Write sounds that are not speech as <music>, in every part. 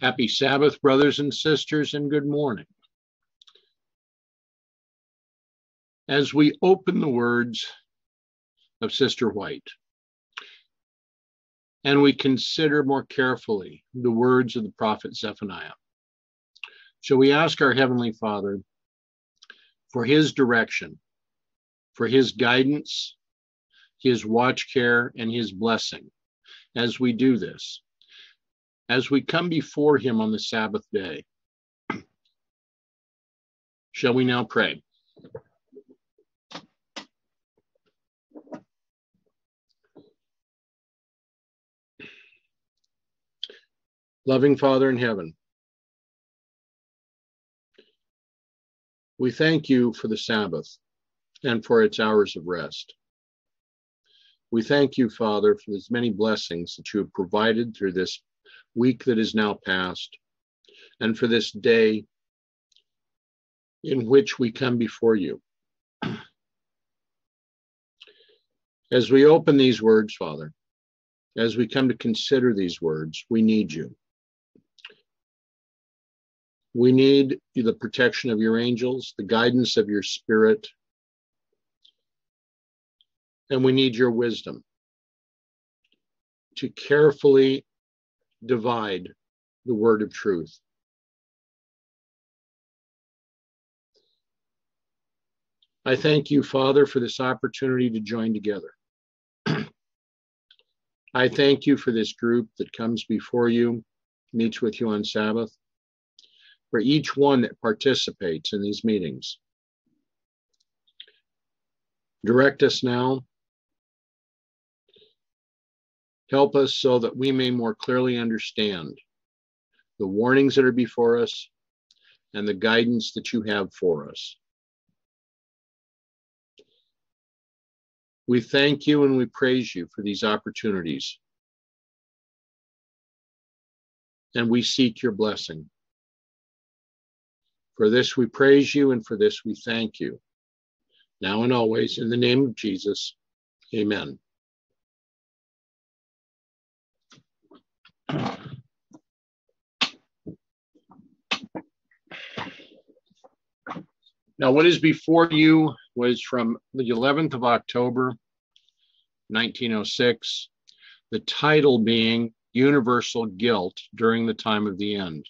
Happy Sabbath, brothers and sisters, and good morning. As we open the words of Sister White, and we consider more carefully the words of the prophet Zephaniah, shall we ask our Heavenly Father for his direction, for his guidance, his watch care, and his blessing as we do this? As we come before him on the Sabbath day. Shall we now pray? Loving Father in heaven, we thank you for the Sabbath and for its hours of rest. We thank you, Father, for these many blessings that you have provided through this week that is now past, and for this day in which we come before you. <clears throat> As we open these words, Father, as we come to consider these words, we need you. We need the protection of your angels, the guidance of your spirit, and we need your wisdom to carefully divide the word of truth. I thank you, Father, for this opportunity to join together. <clears throat> I thank you for this group that comes before you, meets with you on Sabbath, for each one that participates in these meetings. Direct us now Help us so that we may more clearly understand the warnings that are before us and the guidance that you have for us. We thank you and we praise you for these opportunities. And we seek your blessing. For this we praise you and for this we thank you. Now and always, in the name of Jesus, amen. <clears throat> Now, what is before you was from the 11th of October, 1906, the title being Universal Guilt During the Time of the End.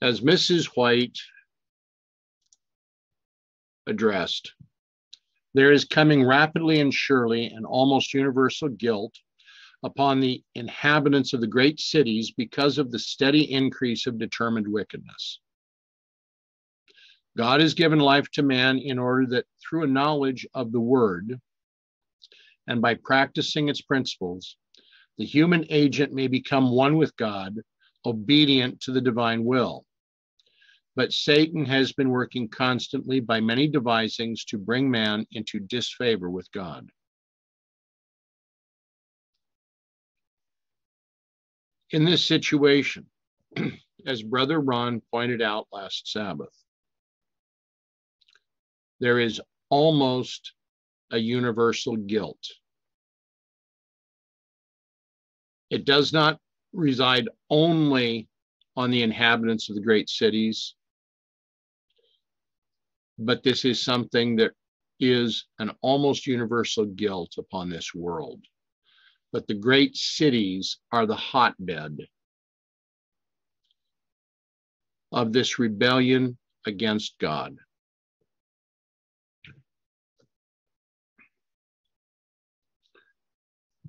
As Mrs. White addressed, there is coming rapidly and surely an almost universal guilt upon the inhabitants of the great cities because of the steady increase of determined wickedness. God has given life to man in order that through a knowledge of the word and by practicing its principles, the human agent may become one with God, obedient to the divine will. But Satan has been working constantly by many devisings to bring man into disfavor with God. in this situation, <clears throat> as Brother Ron pointed out last Sabbath, there is almost a universal guilt. It does not reside only on the inhabitants of the great cities, but this is something that is an almost universal guilt upon this world but the great cities are the hotbed of this rebellion against God.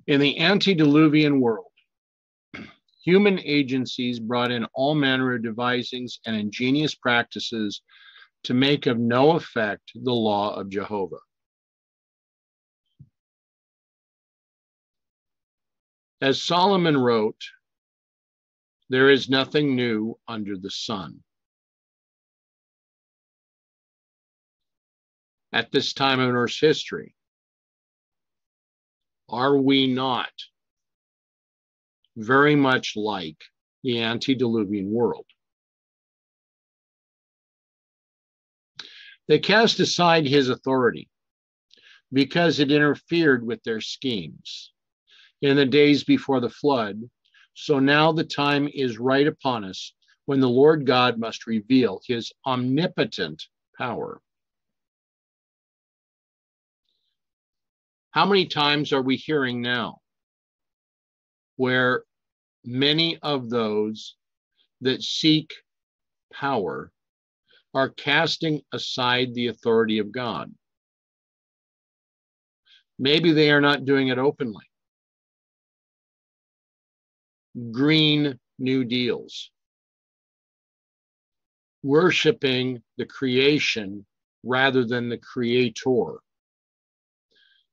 In the antediluvian world, human agencies brought in all manner of devisings and ingenious practices to make of no effect the law of Jehovah. As Solomon wrote, there is nothing new under the sun. At this time in Earth's history, are we not very much like the antediluvian world? They cast aside his authority because it interfered with their schemes in the days before the flood. So now the time is right upon us when the Lord God must reveal his omnipotent power. How many times are we hearing now where many of those that seek power are casting aside the authority of God? Maybe they are not doing it openly. Green New Deals, worshiping the creation rather than the creator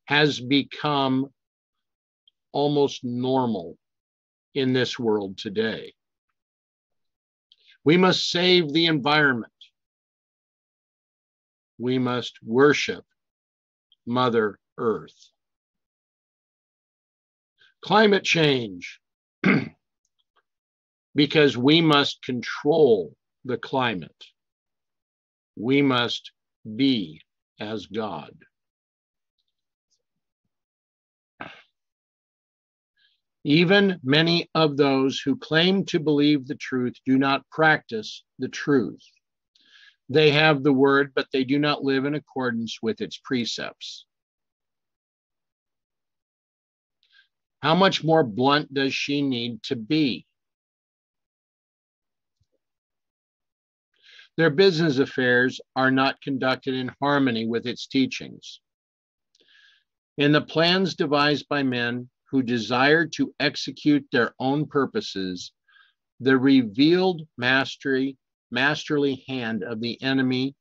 has become almost normal in this world today. We must save the environment. We must worship Mother Earth. Climate change, <clears throat> because we must control the climate. We must be as God. Even many of those who claim to believe the truth do not practice the truth. They have the word, but they do not live in accordance with its precepts. How much more blunt does she need to be? Their business affairs are not conducted in harmony with its teachings. In the plans devised by men who desire to execute their own purposes, the revealed mastery, masterly hand of the enemy.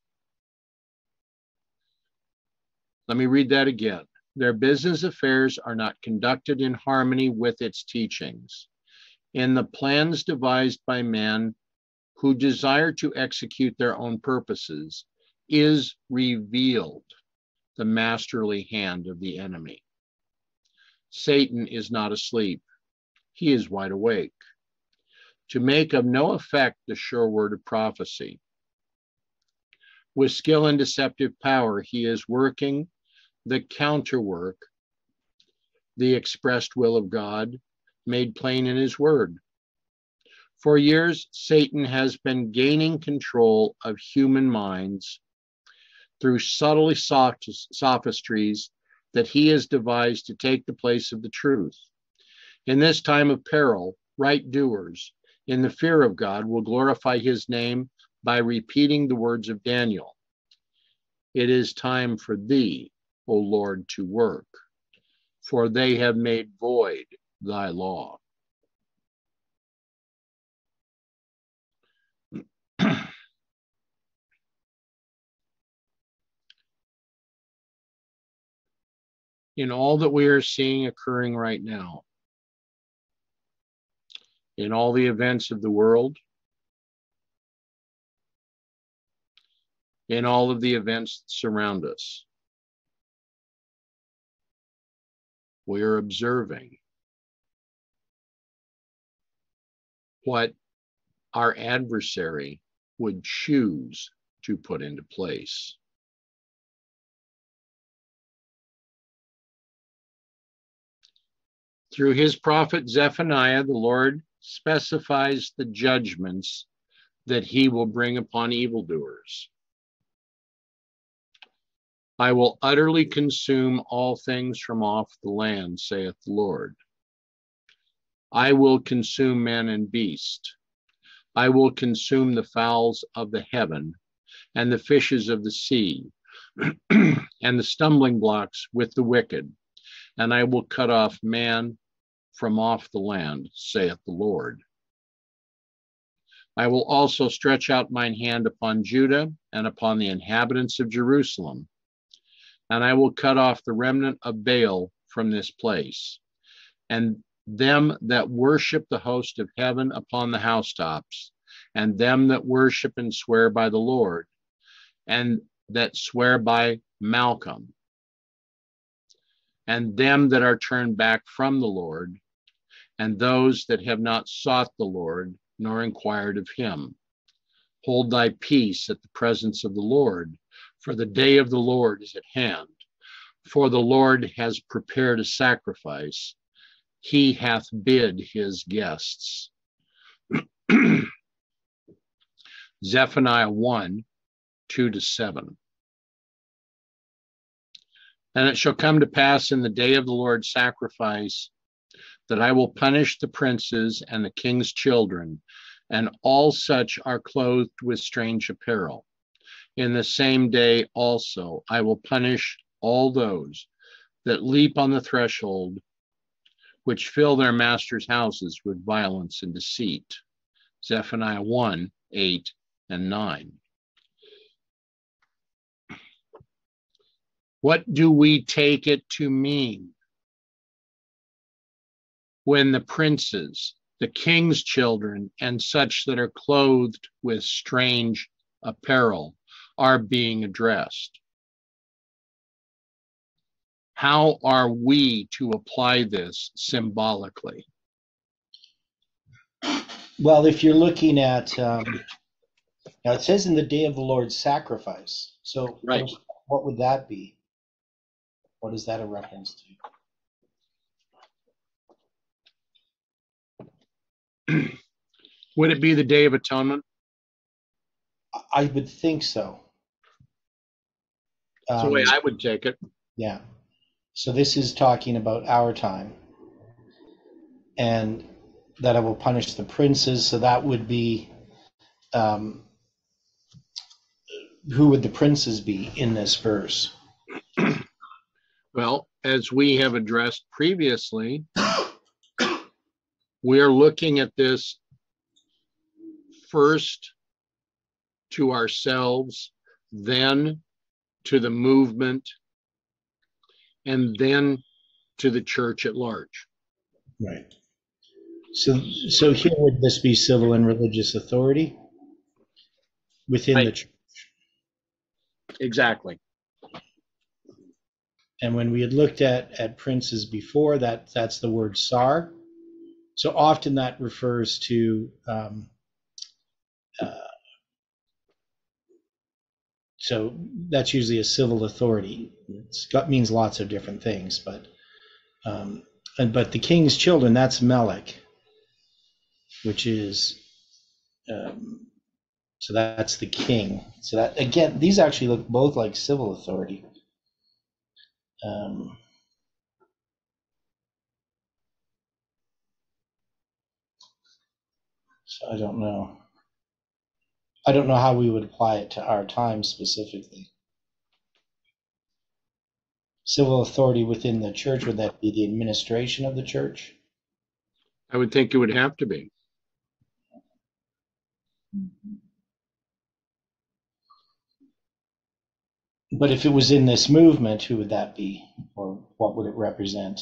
Let me read that again. Their business affairs are not conducted in harmony with its teachings. In the plans devised by men who desire to execute their own purposes, is revealed the masterly hand of the enemy. Satan is not asleep, he is wide awake. To make of no effect the sure word of prophecy. With skill and deceptive power, he is working the counterwork, the expressed will of God made plain in his word. For years, Satan has been gaining control of human minds through subtly sophistries that he has devised to take the place of the truth. In this time of peril, right doers, in the fear of God, will glorify his name by repeating the words of Daniel. It is time for thee, O Lord, to work, for they have made void thy law. <clears throat> in all that we are seeing occurring right now, in all the events of the world, in all of the events that surround us. We are observing what our adversary would choose to put into place. Through his prophet Zephaniah, the Lord specifies the judgments that he will bring upon evildoers. I will utterly consume all things from off the land, saith the Lord. I will consume man and beast. I will consume the fowls of the heaven and the fishes of the sea <clears throat> and the stumbling blocks with the wicked and I will cut off man from off the land, saith the Lord. I will also stretch out mine hand upon Judah and upon the inhabitants of Jerusalem, and I will cut off the remnant of Baal from this place, and them that worship the host of heaven upon the housetops, and them that worship and swear by the Lord, and that swear by Malcham, and them that are turned back from the Lord, and those that have not sought the Lord, nor inquired of him. Hold thy peace at the presence of the Lord, for the day of the Lord is at hand. For the Lord has prepared a sacrifice, he hath bid his guests. <clears throat> Zephaniah 1 2 to 7. And it shall come to pass in the day of the Lord's sacrifice that I will punish the princes and the king's children, and all such are clothed with strange apparel. In the same day also I will punish all those that leap on the threshold, which fill their masters' houses with violence and deceit. Zephaniah 1 8 and 9. What do we take it to mean when the princes, the king's children, and such that are clothed with strange apparel are being addressed? How are we to apply this symbolically? Well, if you're looking at, um, now it says in the day of the Lord's sacrifice. So, right. what would that be? What is that a reference to? <clears throat> would it be the Day of Atonement? I would think so. That's um, the way I would take it. Yeah. So this is talking about our time. And that I will punish the princes. So that would be um, who would the princes be in this verse? Well, as we have addressed previously, we are looking at this first to ourselves, then to the movement, and then to the church at large. Right. So, so here would this be civil and religious authority within right. the church? Exactly. And when we had looked at, at princes before, that that's the word sar. So often that refers to um, uh, so that's usually a civil authority. Got means lots of different things, but um, and but the king's children that's Melech, which is um, so that's the king. So that again, these actually look both like civil authority. Um, so I don't know. I don't know how we would apply it to our time specifically. Civil authority within the church, would that be the administration of the church? I would think it would have to be. But if it was in this movement, who would that be, or what would it represent?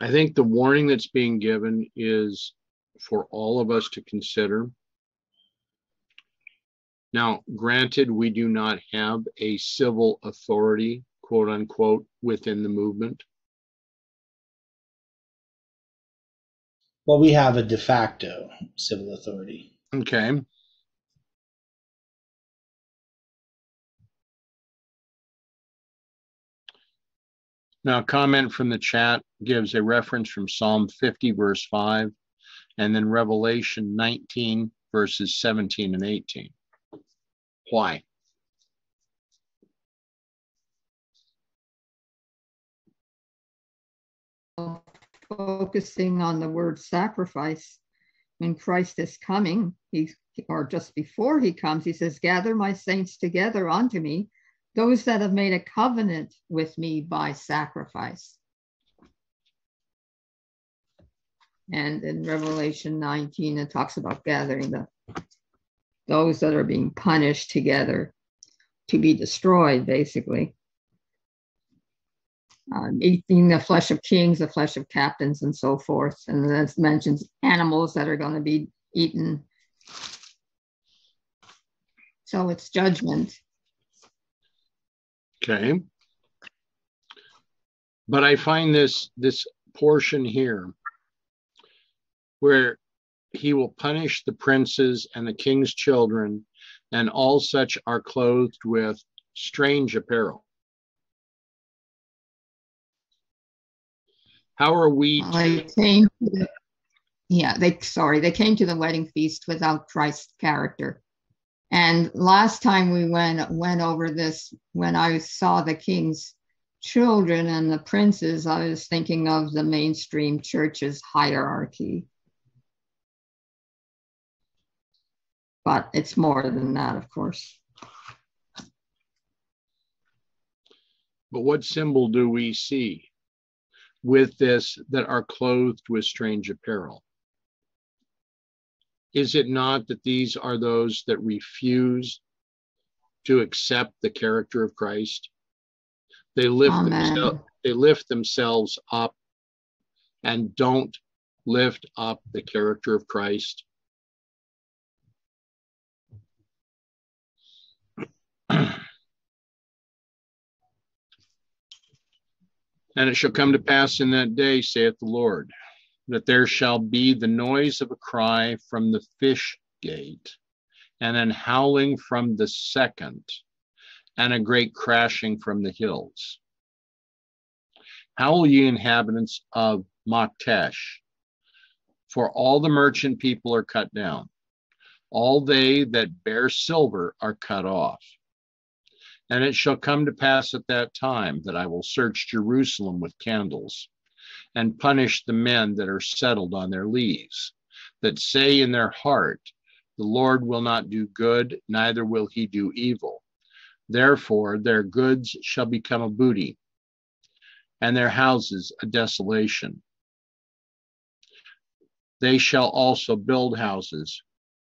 I think the warning that's being given is for all of us to consider. Now, granted, we do not have a civil authority, quote unquote, within the movement. Well, we have a de facto civil authority. Okay. Now, a comment from the chat gives a reference from Psalm 50, verse 5, and then Revelation 19, verses 17 and 18. Why? Focusing on the word sacrifice when Christ is coming, he or just before he comes, he says, Gather my saints together unto me, those that have made a covenant with me by sacrifice. And in Revelation 19, it talks about gathering the those that are being punished together to be destroyed, basically um, eating the flesh of kings, the flesh of captains, and so forth. And it mentions animals that are going to be eaten. So it's judgment. Okay. But I find this this portion here where he will punish the princes and the king's children, and all such are clothed with strange apparel. How are we? They came. To the, yeah, they sorry, they came to the wedding feast without Christ's character. And last time we went went over this when I saw the king's children and the princes, I was thinking of the mainstream church's hierarchy. But it's more than that, of course. But what symbol do we see with this that are clothed with strange apparel? Is it not that these are those that refuse to accept the character of Christ? They lift, themselves, they lift themselves up and don't lift up the character of Christ. It shall come to pass in that day, saith the Lord, that there shall be the noise of a cry from the fish gate, and an howling from the second, and a great crashing from the hills. Howl ye inhabitants of Maktesh, for all the merchant people are cut down. All they that bear silver are cut off. And it shall come to pass at that time that I will search Jerusalem with candles and punish the men that are settled on their lees, that say in their heart, The Lord will not do good, neither will he do evil. Therefore, their goods shall become a booty, and their houses a desolation. They shall also build houses,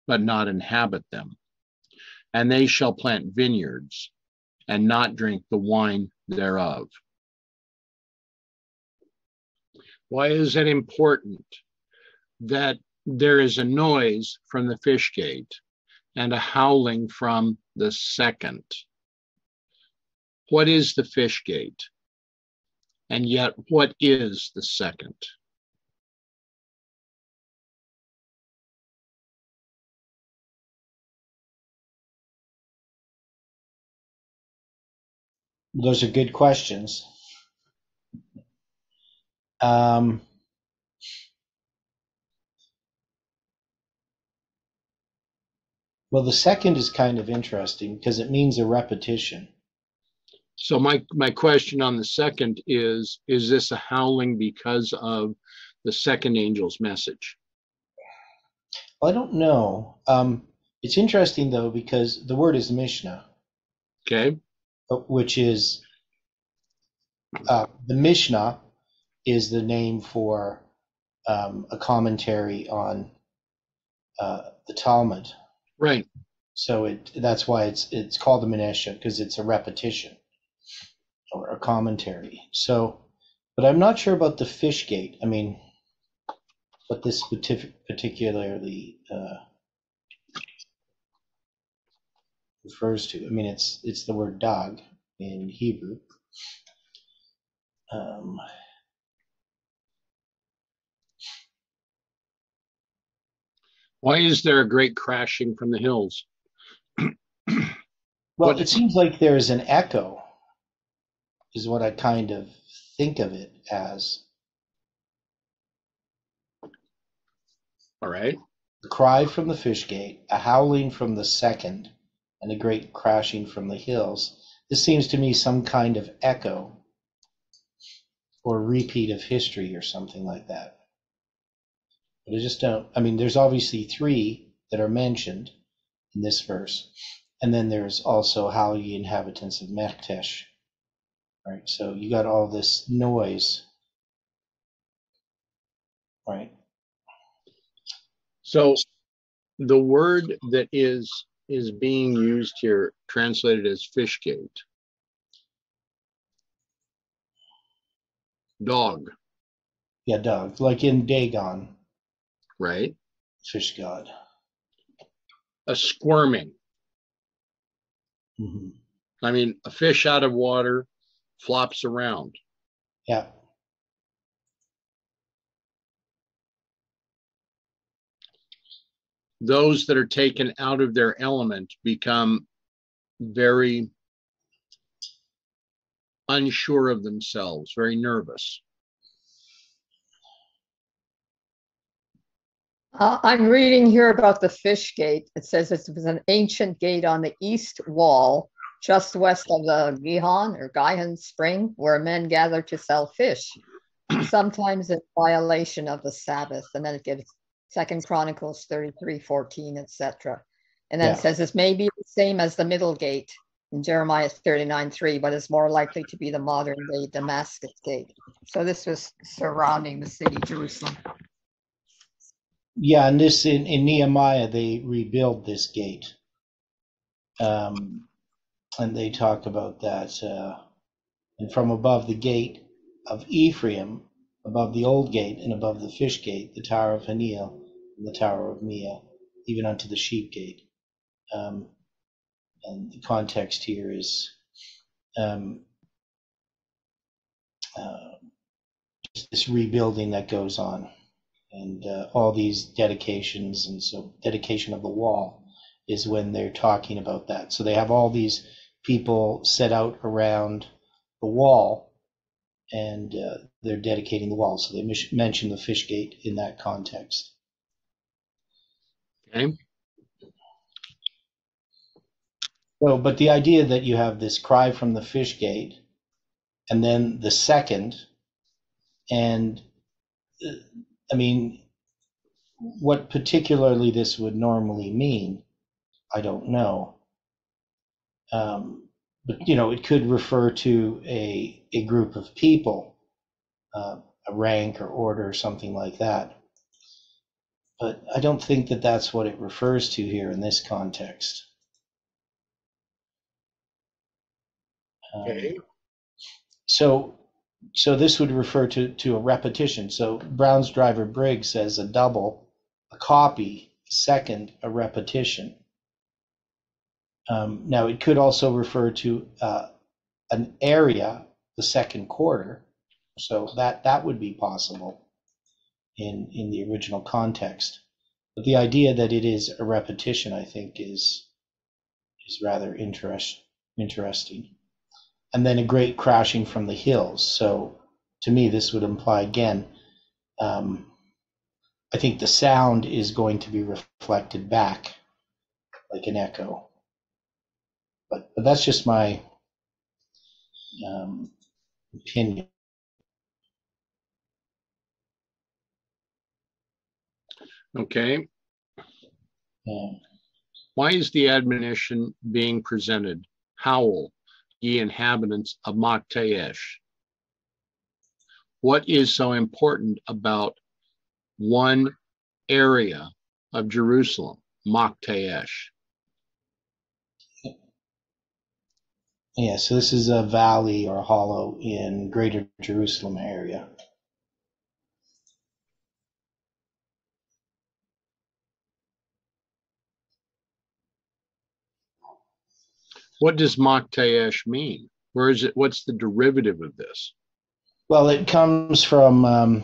but not inhabit them. And they shall plant vineyards, and not drink the wine thereof. Why is it important that there is a noise from the fish gate and a howling from the second? What is the fish gate? And yet, what is the second? Those are good questions. Um, well, the second is kind of interesting because it means a repetition. So my my question on the second is is this a howling because of the second angel's message? Well, I don't know. Um, it's interesting though because the word is Mishnah. Okay. Which is uh, the Mishnah is the name for um, a commentary on uh, the Talmud. Right. So it that's why it's it's called the Mishnah because it's a repetition or a commentary. So, but I'm not sure about the fish gate. I mean, what this particularly uh, refers to. I mean, it's it's the word dog in Hebrew. Um, Why is there a great crashing from the hills? <clears throat> well, it seems like there's an echo, is what I kind of think of it as. All right. The cry from the fish gate, a howling from the second, and a great crashing from the hills. This seems to me some kind of echo or repeat of history or something like that. But I just don't, I mean, there's obviously three that are mentioned in this verse. And then there's also how ye inhabitants of Maktesh. Right? So you got all this noise. Right? So the word that is is being used here, translated as fish gate. Dog. Yeah, dog. Like in Dagon. Right. Fish god. A squirming. Mm-hmm. I mean, a fish out of water flops around. Yeah. those that are taken out of their element become very unsure of themselves, very nervous. Uh, I'm reading here about the fish gate. It says it was an ancient gate on the east wall, just west of the Gihon or Gihon Spring, where men gather to sell fish. <clears throat> Sometimes in violation of the Sabbath, and then it gives Second Chronicles 33, 14, etc. And then Yeah. it says this may be the same as the middle gate in Jeremiah 39, 3, but is more likely to be the modern day Damascus gate. So this was surrounding the city, Jerusalem. Yeah, and this in, in Nehemiah they rebuild this gate, um, and they talk about that. Uh, and from above the gate of Ephraim, above the old gate, and above the fish gate, the tower of Haniel, the tower of Meah, even unto the sheep gate. Um, and the context here is um, uh, this rebuilding that goes on. And uh, all these dedications and so dedication of the wall is when they're talking about that. So they have all these people set out around the wall and uh, they're dedicating the wall. So they mention the fish gate in that context Okay. so but the idea that you have this cry from the fish gate and then the second and uh, i mean what particularly this would normally mean, I don't know. Um, but you know, it could refer to a a group of people, uh, a rank or order or something like that. But I don't think that that's what it refers to here in this context. Um, Okay. so so this would refer to, to a repetition. So Brown's driver Briggs says a double, a copy, second, a repetition. Um, now it could also refer to uh, an area, the second quarter. So that that would be possible in in the original context. But the idea that it is a repetition, I think, is is rather interest, interesting and then a great crashing from the hills. So to me, this would imply again, um, I think the sound is going to be reflected back like an echo. But, but that's just my um, opinion. Okay. Why is the admonition being presented? Howl, ye inhabitants of Maktesh. What is so important about one area of Jerusalem, Maktesh? yeah, so this is a valley or a hollow in greater Jerusalem area. What does Maktesh mean? Where is it? What's the derivative of this? Well, it comes from um,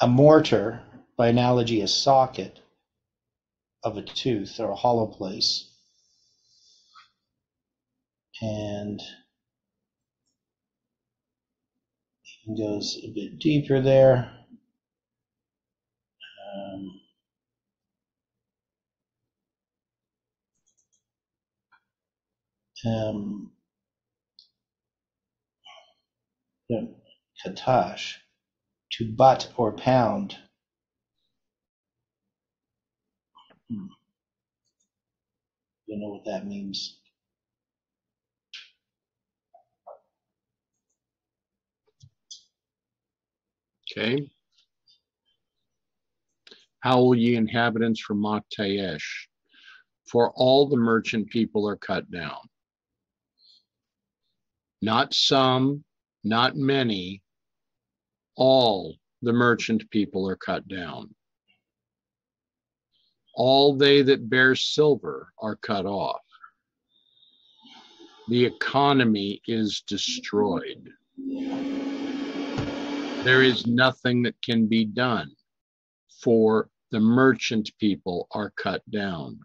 a mortar, by analogy, a socket of a tooth or a hollow place. And it goes a bit deeper there. Um, um, katash, to butt or pound. Hmm. Don't know what that means. Okay. Howl ye inhabitants from Maktesh, for all the merchant people are cut down. Not some, not many, all the merchant people are cut down. All they that bear silver are cut off. The economy is destroyed. There is nothing that can be done, for the merchant people are cut down.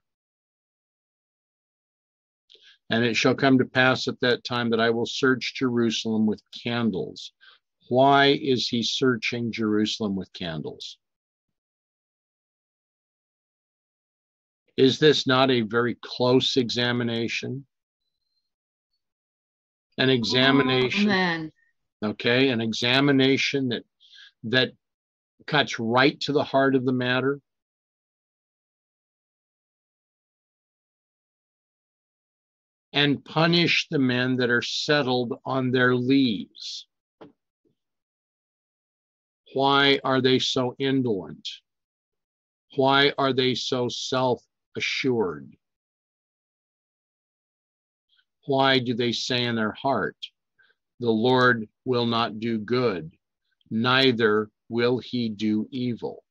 And it shall come to pass at that time that I will search Jerusalem with candles. Why is he searching Jerusalem with candles? Is this not a very close examination? An examination, oh, Amen. okay, an examination that that cuts right to the heart of the matter. And punish the men that are settled on their lees. Why are they so indolent? Why are they so self assured? Why do they say in their heart, The Lord will not do good, neither will he do evil?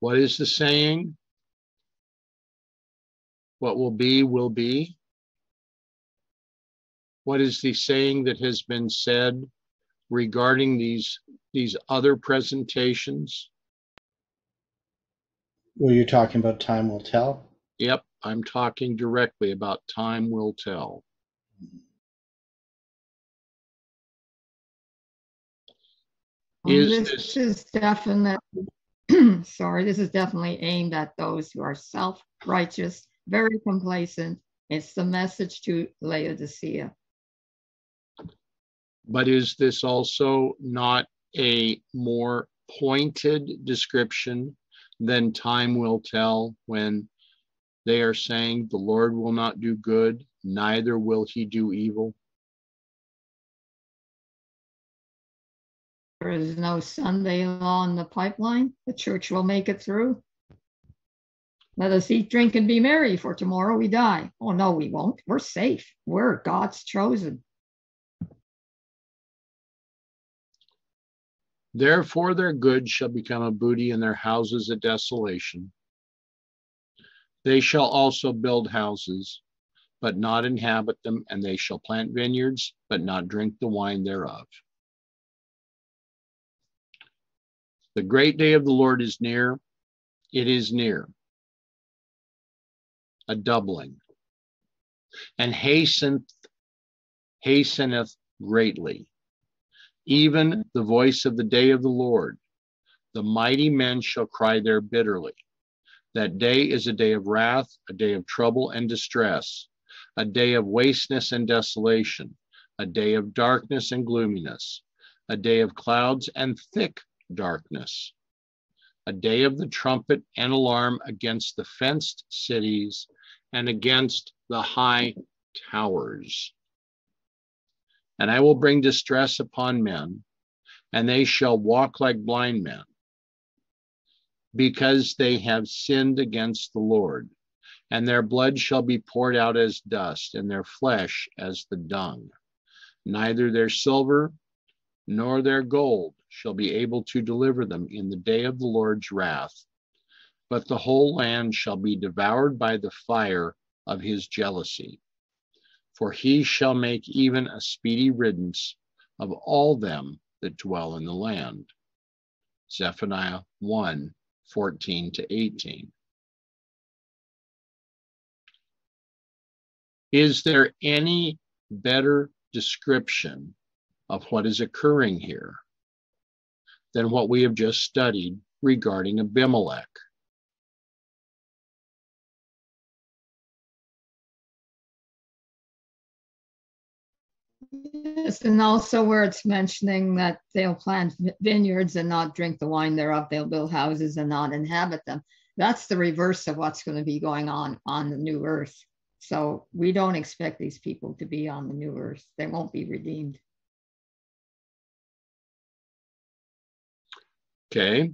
What is the saying? What will be, will be. What is the saying that has been said regarding these these other presentations? Well, you're talking about time will tell. Yep, I'm talking directly about time will tell. Is this, this- is definitely, <clears throat> sorry, this is definitely aimed at those who are self-righteous, very complacent. It's the message to Laodicea. But is this also not a more pointed description than time will tell when they are saying the Lord will not do good, neither will he do evil? There is no Sunday law in the pipeline. The church will make it through. Let us eat, drink, and be merry, for tomorrow we die. Oh, no, we won't. We're safe. We're God's chosen. Therefore, their goods shall become a booty, and their houses a desolation. They shall also build houses, but not inhabit them, and they shall plant vineyards, but not drink the wine thereof. The great day of the Lord is near. It is near. A doubling. And hasteneth, hasteneth greatly even the voice of the day of the Lord. The mighty men shall cry there bitterly. That day is a day of wrath, a day of trouble and distress, a day of wasteness and desolation, a day of darkness and gloominess, a day of clouds and thick darkness, a day of the trumpet and alarm against the fenced cities and against the high towers. And I will bring distress upon men, and they shall walk like blind men, because they have sinned against the Lord. And their blood shall be poured out as dust, and their flesh as the dung. Neither their silver nor their gold shall be able to deliver them in the day of the Lord's wrath. But the whole land shall be devoured by the fire of his jealousy for he shall make even a speedy riddance of all them that dwell in the land. Zephaniah 1 14 to 18. Is there any better description of what is occurring here than what we have just studied regarding Abimelech? Yes, and also where it's mentioning that they'll plant vineyards and not drink the wine thereof, they'll build houses and not inhabit them. That's the reverse of what's going to be going on on the new earth. So we don't expect these people to be on the new earth. They won't be redeemed. Okay.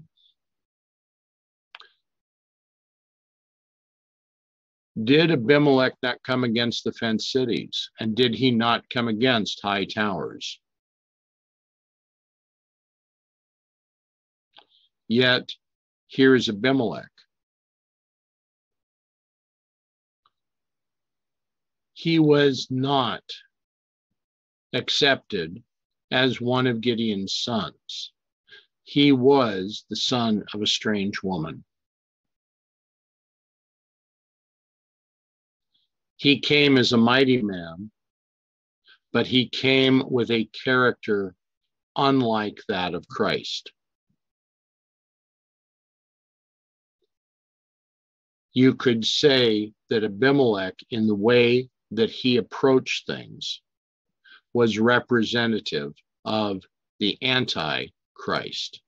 Did Abimelech not come against the fenced cities? And did he not come against high towers? Yet here is Abimelech. He was not accepted as one of Gideon's sons he was the son of a strange woman. He came as a mighty man, but he came with a character unlike that of Christ. You could say that Abimelech, in the way that he approached things, was representative of the anti Christ.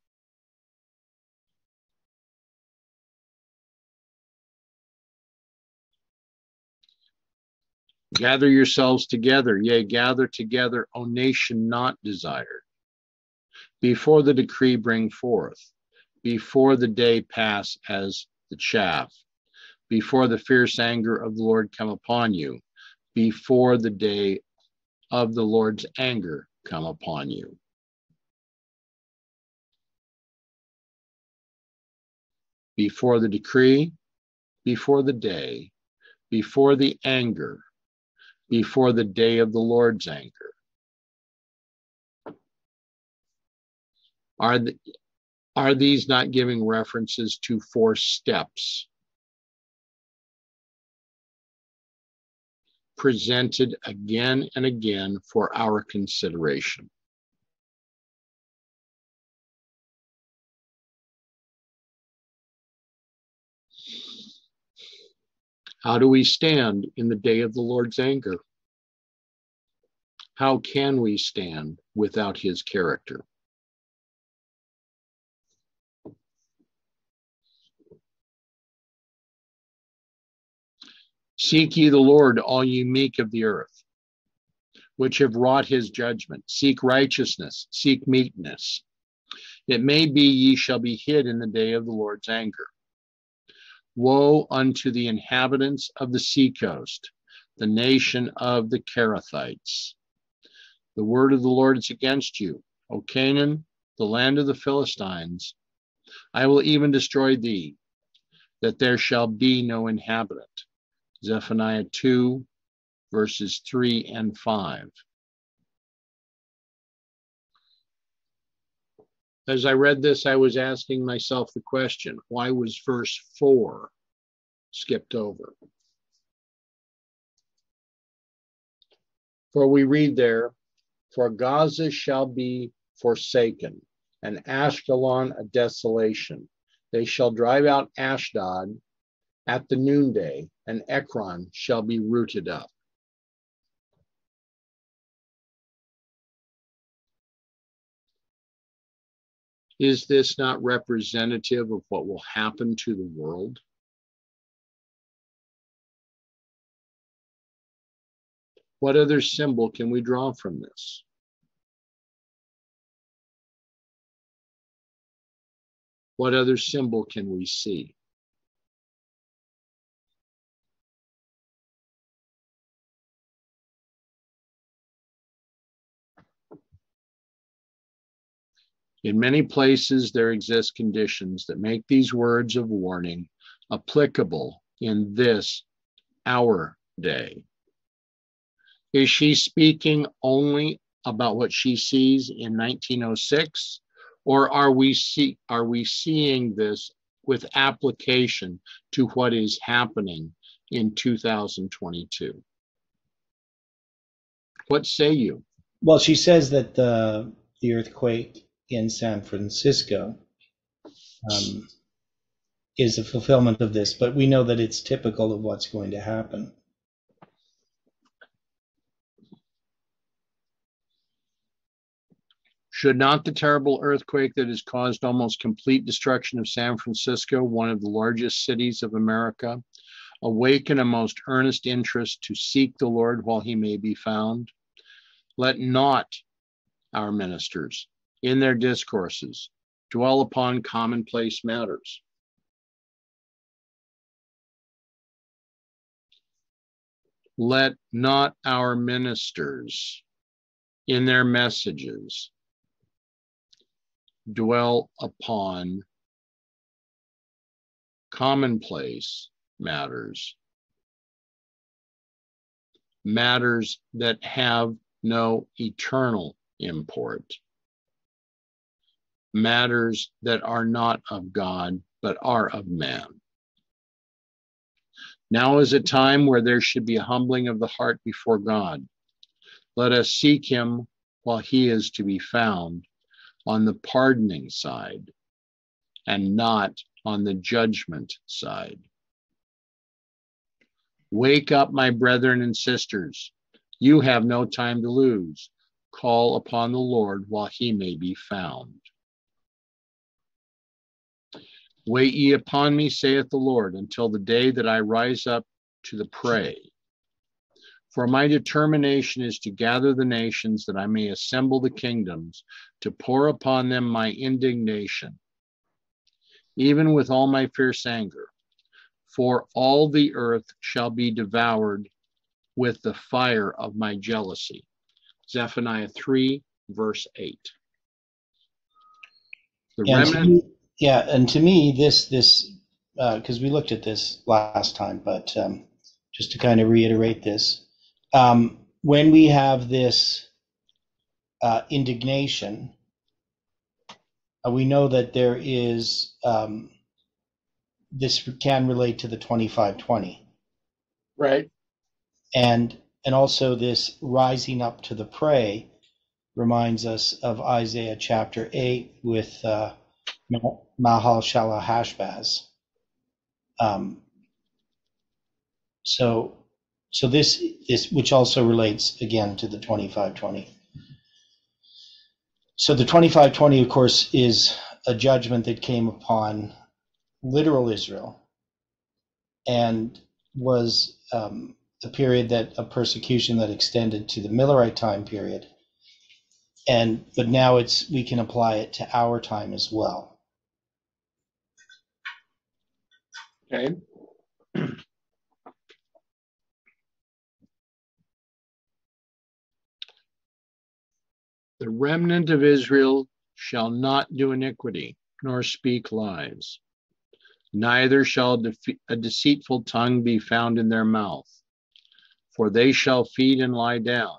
Gather yourselves together, yea, gather together, O nation not desired. Before the decree bring forth, before the day pass as the chaff, before the fierce anger of the Lord come upon you, before the day of the Lord's anger come upon you. Before the decree, before the day, before the anger, before the day of the Lord's anger. Are, the, are these not giving references to four steps presented again and again for our consideration? How do we stand in the day of the Lord's anger? How can we stand without his character? Seek ye the Lord, all ye meek of the earth, which have wrought his judgment. Seek righteousness, seek meekness. It may be ye shall be hid in the day of the Lord's anger. Woe unto the inhabitants of the seacoast, the nation of the Cherethites. The word of the Lord is against you, O Canaan, the land of the Philistines. I will even destroy thee, that there shall be no inhabitant. Zephaniah 2, verses 3 and 5. As I read this, I was asking myself the question why was verse 4 skipped over? For we read there, For Gaza shall be forsaken, and Ashkelon a desolation. They shall drive out Ashdod at the noonday, and Ekron shall be rooted up. Is this not representative of what will happen to the world? What other symbol can we draw from this? What other symbol can we see? In many places, there exist conditions that make these words of warning applicable in this our day. Is she speaking only about what she sees in 1906, or are we see are we seeing this with application to what is happening in 2022? What say you? Well, she says that the the earthquake in San Francisco um, is a fulfillment of this, but we know that it's typical of what's going to happen. Should not the terrible earthquake that has caused almost complete destruction of San Francisco, one of the largest cities of America, awaken a most earnest interest to seek the Lord while he may be found? Let not our ministers in their discourses dwell upon commonplace matters. Let not our ministers in their messages dwell upon commonplace matters, matters that have no eternal import matters that are not of God, but are of man. Now is a time where there should be a humbling of the heart before God. Let us seek him while he is to be found on the pardoning side and not on the judgment side. Wake up, my brethren and sisters. You have no time to lose. Call upon the Lord while he may be found. Wait ye upon me, saith the Lord, until the day that I rise up to the prey. For my determination is to gather the nations, that I may assemble the kingdoms, to pour upon them my indignation, even with all my fierce anger. For all the earth shall be devoured with the fire of my jealousy. Zephaniah 3, verse 8. The remnant. Yeah, and to me, this, this, because uh, we looked at this last time, but um, just to kind of reiterate this, um, when we have this uh, indignation, uh, we know that there is um, this can relate to the 2520 right. And and also this rising up to the prey reminds us of isaiah chapter 8 with uh, Maher-shalal-hash-baz um, so so this is, which also relates again to the 2520. So the 2520, of course, is a judgment that came upon literal Israel and was um, a period that a persecution that extended to the Millerite time period. And but now it's we can apply it to our time as well. Okay. <clears throat> The remnant of Israel shall not do iniquity, nor speak lies. Neither shall a deceitful tongue be found in their mouth. For they shall feed and lie down,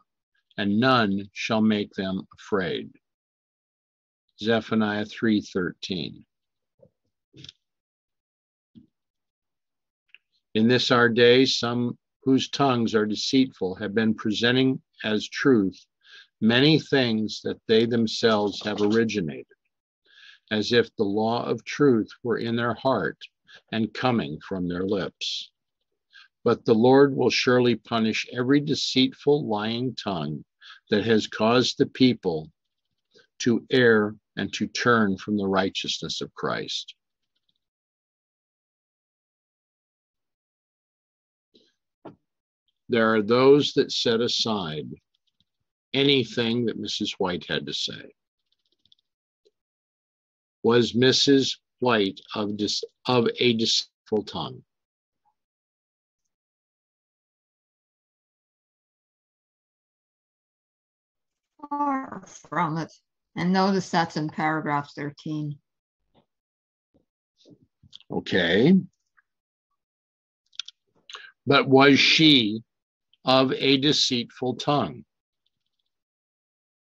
and none shall make them afraid. Zephaniah 3:13. In this our day, some whose tongues are deceitful have been presenting as truth many things that they themselves have originated, as if the law of truth were in their heart and coming from their lips. But the Lord will surely punish every deceitful, lying tongue that has caused the people to err and to turn from the righteousness of Christ. There are those that set aside anything that Mrs. White had to say. Was Mrs. White of, dis, of a deceitful tongue? Far from it. And notice that's in paragraph 13. Okay. But was she of a deceitful tongue?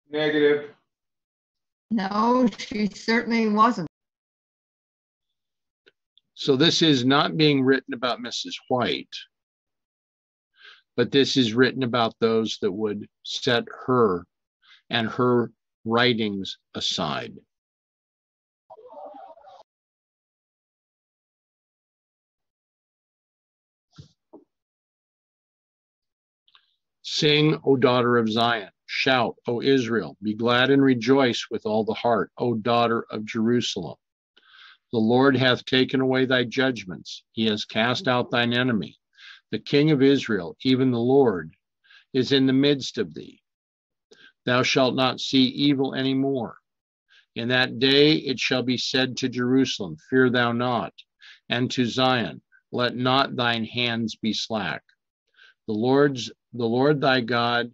Negative. No, she certainly wasn't. So this is not being written about Mrs. White, but this is written about those that would set her and her writings aside. Sing, O daughter of Zion. Shout, O Israel, be glad and rejoice with all the heart, O daughter of Jerusalem. The Lord hath taken away thy judgments, he has cast out thine enemy. The King of Israel, even the Lord, is in the midst of thee. Thou shalt not see evil any more. In that day it shall be said to Jerusalem, Fear thou not, and to Zion, Let not thine hands be slack. The Lord's the Lord thy God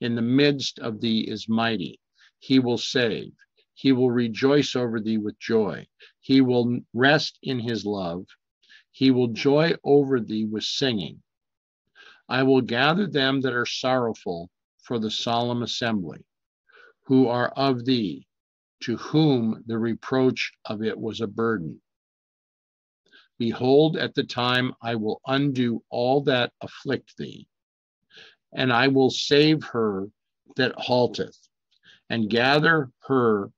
in the midst of thee is mighty. He will save. He will rejoice over thee with joy. He will rest in his love. He will joy over thee with singing. I will gather them that are sorrowful for the solemn assembly, who are of thee, to whom the reproach of it was a burden. Behold, at the time I will undo all that afflict thee, and I will save her that halteth, and gather her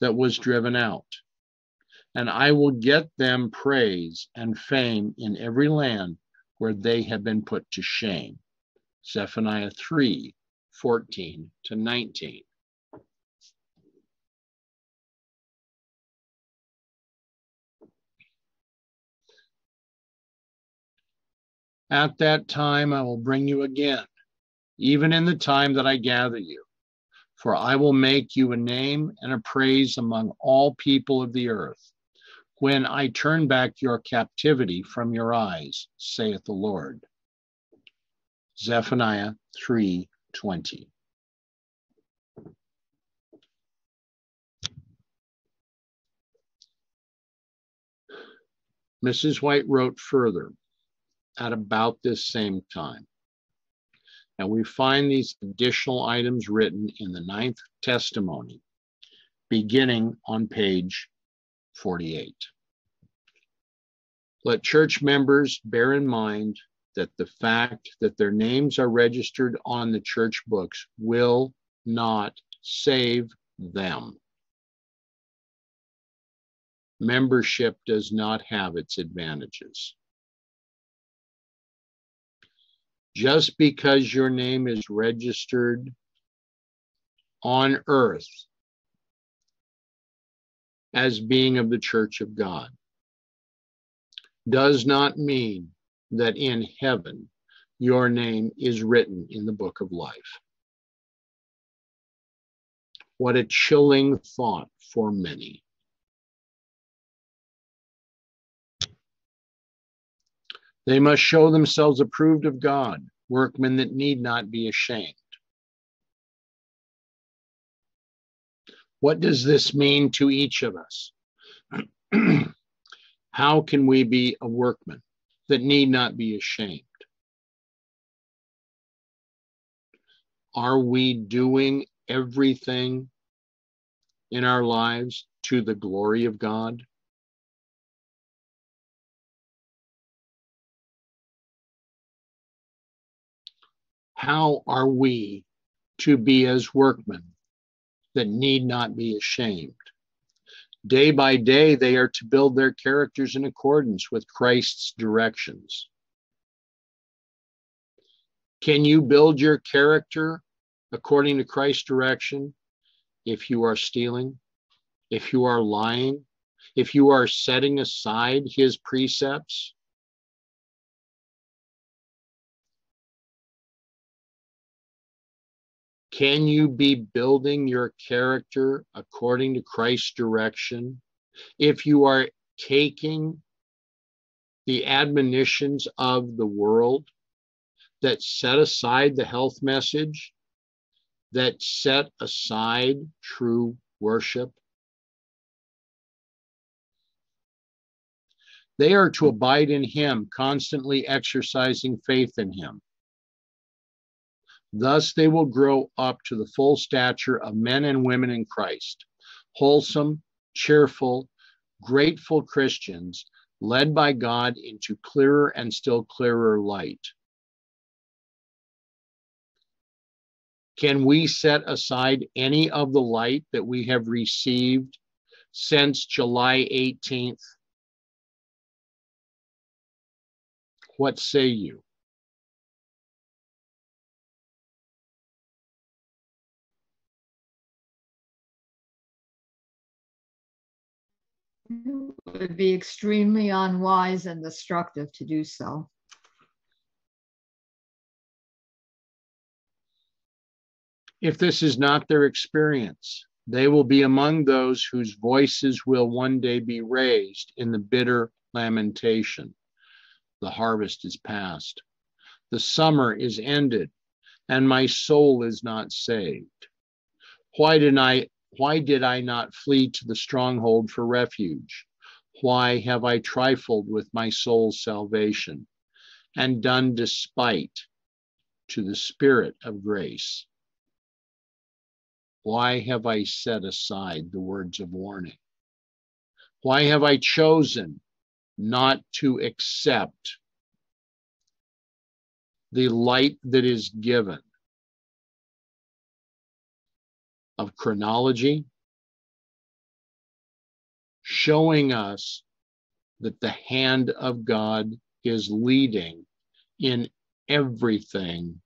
that was driven out. And I will get them praise and fame in every land where they have been put to shame. Zephaniah 3 14 to 19. At that time I will bring you again, even in the time that I gather you. For I will make you a name and a praise among all people of the earth, when I turn back your captivity from your eyes, saith the Lord. Zephaniah 3:20. Mrs. White wrote further at about this same time. And we find these additional items written in the ninth testimony, beginning on page 48. Let church members bear in mind that the fact that their names are registered on the church books will not save them. Membership does not have its advantages. Just because your name is registered on earth as being of the church of God does not mean that in heaven your name is written in the book of life. What a chilling thought for many. They must show themselves approved of God, workmen that need not be ashamed. What does this mean to each of us? <clears throat> How can we be a workman that need not be ashamed? Are we doing everything in our lives to the glory of God? How are we to be as workmen that need not be ashamed? Day by day, they are to build their characters in accordance with Christ's directions. Can you build your character according to Christ's direction if you are stealing, if you are lying, if you are setting aside his precepts? Can you be building your character according to Christ's direction if you are taking the admonitions of the world that set aside the health message, that set aside true worship? They are to abide in Him, constantly exercising faith in Him. Thus they will grow up to the full stature of men and women in Christ, wholesome, cheerful, grateful Christians led by God into clearer and still clearer light. Can we set aside any of the light that we have received since July 18th? What say you? Would be extremely unwise and destructive to do so. If this is not their experience, they will be among those whose voices will one day be raised in the bitter lamentation. The harvest is past, the summer is ended, and my soul is not saved. Why did I why did I not flee to the stronghold for refuge? Why have I trifled with my soul's salvation and done despite to the Spirit of grace? Why have I set aside the words of warning? Why have I chosen not to accept the light that is given of chronology, showing us that the hand of God is leading in everything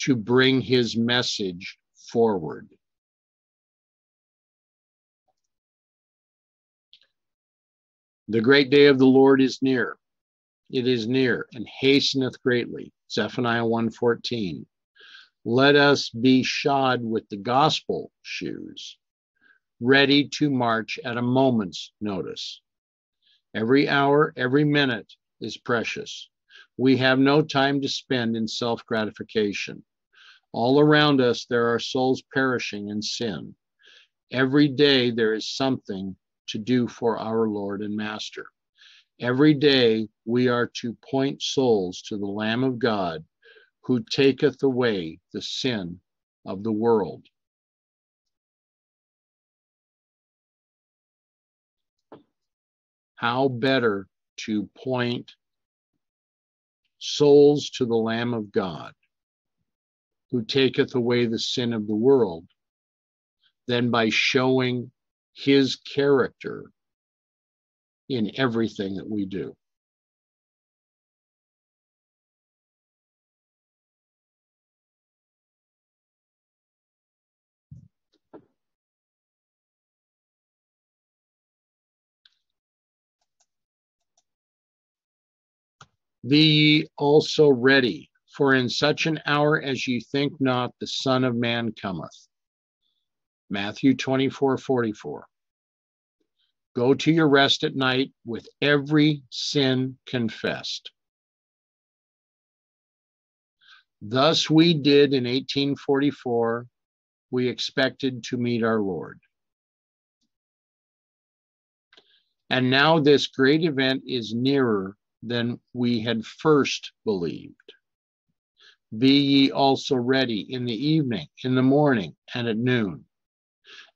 to bring his message forward. The great day of the Lord is near. It is near and hasteneth greatly. Zephaniah 1:14. Let us be shod with the gospel shoes, ready to march at a moment's notice. Every hour, every minute is precious. We have no time to spend in self gratification. All around us, there are souls perishing in sin. Every day, there is something to do for our Lord and Master. Every day we are to point souls to the Lamb of God who taketh away the sin of the world. How better to point souls to the Lamb of God who taketh away the sin of the world than by showing his character in everything that we do. Be ye also ready, for in such an hour as ye think not, the Son of Man cometh. Matthew 24 44. Go to your rest at night with every sin confessed. Thus we did in 1844. We expected to meet our Lord. And now this great event is nearer than we had first believed. Be ye also ready in the evening, in the morning, and at noon.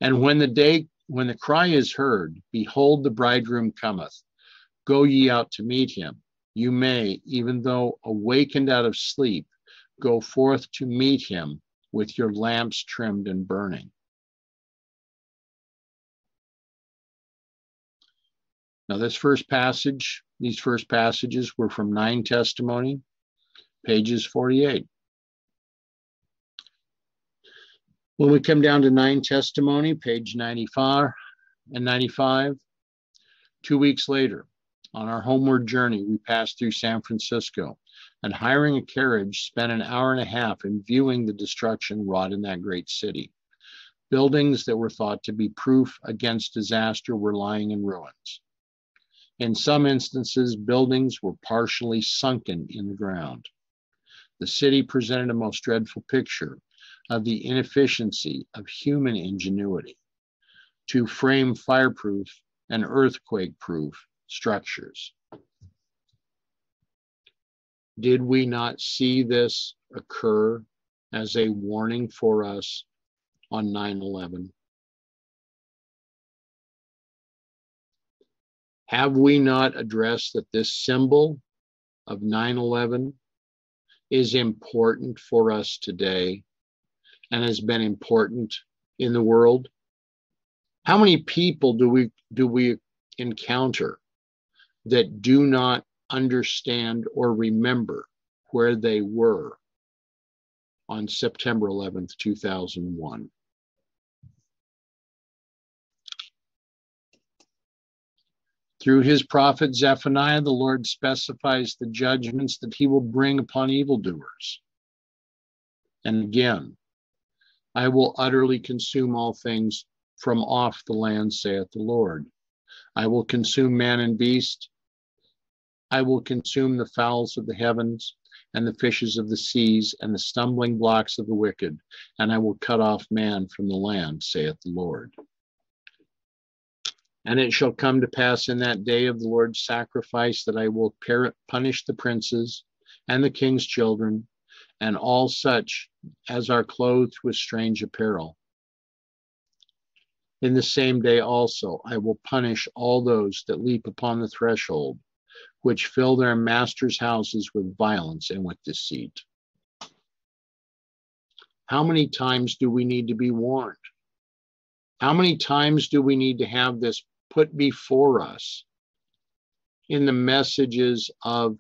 And when the day when the cry is heard, Behold, the bridegroom cometh, go ye out to meet him. You may, even though awakened out of sleep, go forth to meet him with your lamps trimmed and burning. Now, this first passage, these first passages were from Nine Testimony, pages 48. When we come down to nine testimony, page 95 and 95, two weeks later, on our homeward journey, we passed through San Francisco and hiring a carriage, spent an hour and a half in viewing the destruction wrought in that great city. Buildings that were thought to be proof against disaster were lying in ruins. In some instances, buildings were partially sunken in the ground. The city presented a most dreadful picture of the inefficiency of human ingenuity to frame fireproof and earthquake proof structures. Did we not see this occur as a warning for us on 9 11? Have we not addressed that this symbol of 9 11 is important for us today and has been important in the world? How many people do we do we encounter that do not understand or remember where they were on September 11th, 2001? Through his prophet Zephaniah, the Lord specifies the judgments that he will bring upon evildoers. And again, I will utterly consume all things from off the land, saith the Lord. I will consume man and beast. I will consume the fowls of the heavens and the fishes of the seas and the stumbling blocks of the wicked, and I will cut off man from the land, saith the Lord. And it shall come to pass in that day of the Lord's sacrifice that I will punish the princes and the king's children and all such as are clothed with strange apparel. In the same day also I will punish all those that leap upon the threshold, which fill their masters' houses with violence and with deceit. How many times do we need to be warned? How many times do we need to have this put before us in the messages of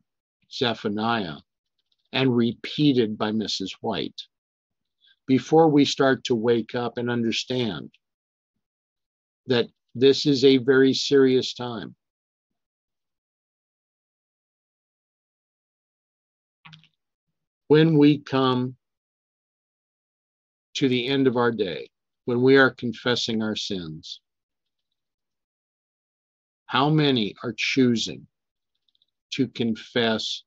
Zephaniah and repeated by Mrs. White before we start to wake up and understand that this is a very serious time. When we come to the end of our day, when we are confessing our sins, how many are choosing to confess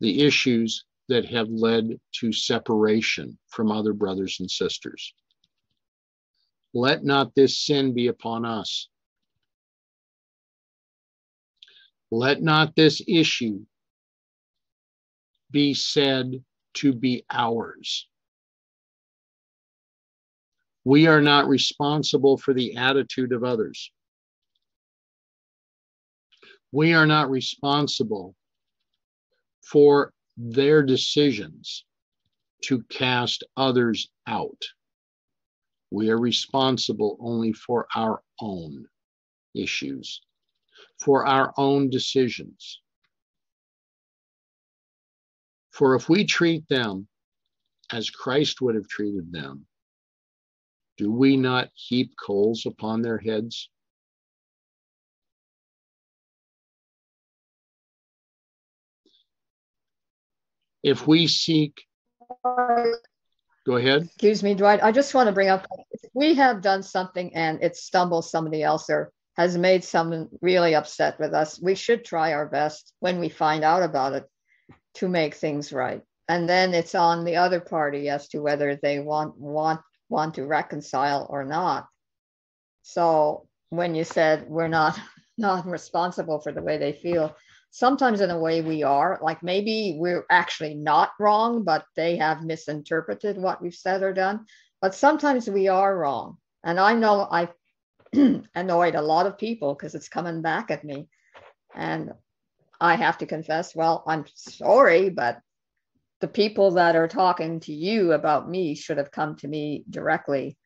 the issues that have led to separation from other brothers and sisters? Let not this sin be upon us. Let not this issue be said to be ours. We are not responsible for the attitude of others. We are not responsible for their decisions to cast others out. We are responsible only for our own issues, for our own decisions. For if we treat them as Christ would have treated them, do we not heap coals upon their heads? If we seek, go ahead. Excuse me, Dwight. I just want to bring up we have done something and it stumbles somebody else or has made someone really upset with us, we should try our best when we find out about it to make things right. And then it's on the other party as to whether they want want want to reconcile or not. So when you said we're not <laughs> not responsible for the way they feel, sometimes in a way we are. Like maybe we're actually not wrong but they have misinterpreted what we've said or done. But sometimes we are wrong. And i know i <clears throat> annoyed a lot of people because it's coming back at me. And i have to confess well i'm sorry but the people that are talking to you about me should have come to me directly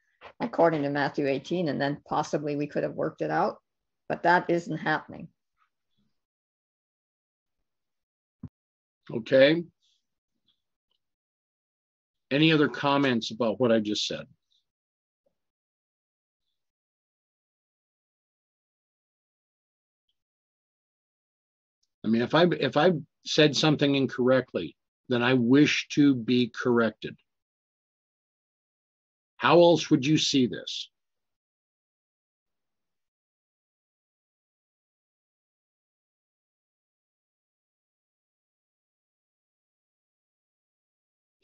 according to matthew 18 and then possibly we could have worked it out. But that isn't happening Okay. Any other comments about what I just said? I mean, if I if I said something incorrectly, then I wish to be corrected. How else would you see this?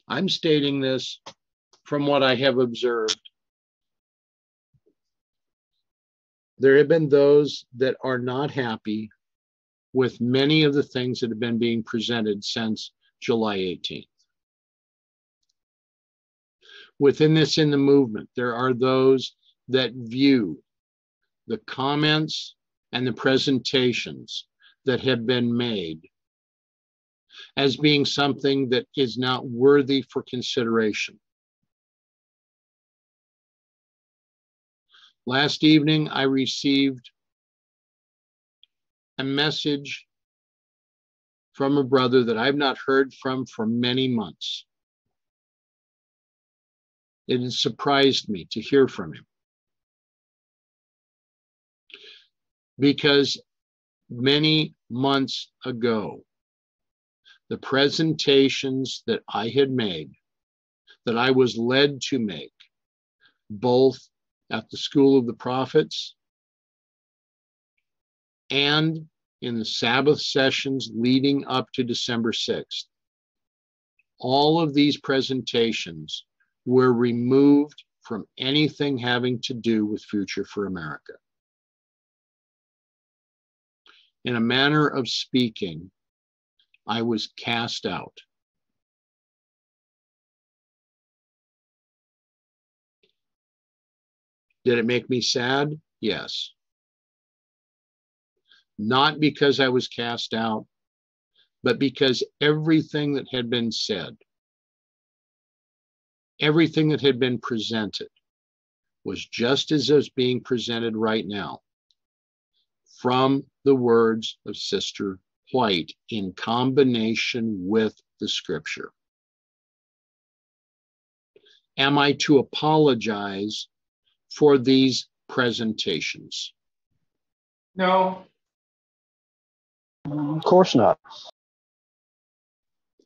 I'm stating this from what I have observed. There have been those that are not happy with many of the things that have been being presented since July 18th. Within this, in the movement, there are those that view the comments and the presentations that have been made as being something that is not worthy for consideration. Last evening, I received a message from a brother that I've not heard from for many months. It surprised me to hear from him. Because many months ago, the presentations that I had made, that I was led to make, both at the School of the Prophets and in the Sabbath sessions leading up to December 6th. All of these presentations were removed from anything having to do with Future for America. In a manner of speaking, I was cast out. Did it make me sad? Yes. Not because I was cast out, but because everything that had been said, everything that had been presented, was just as is being presented right now from the words of Sister White in combination with the scripture? Am I to apologize for these presentations? No. Of course not.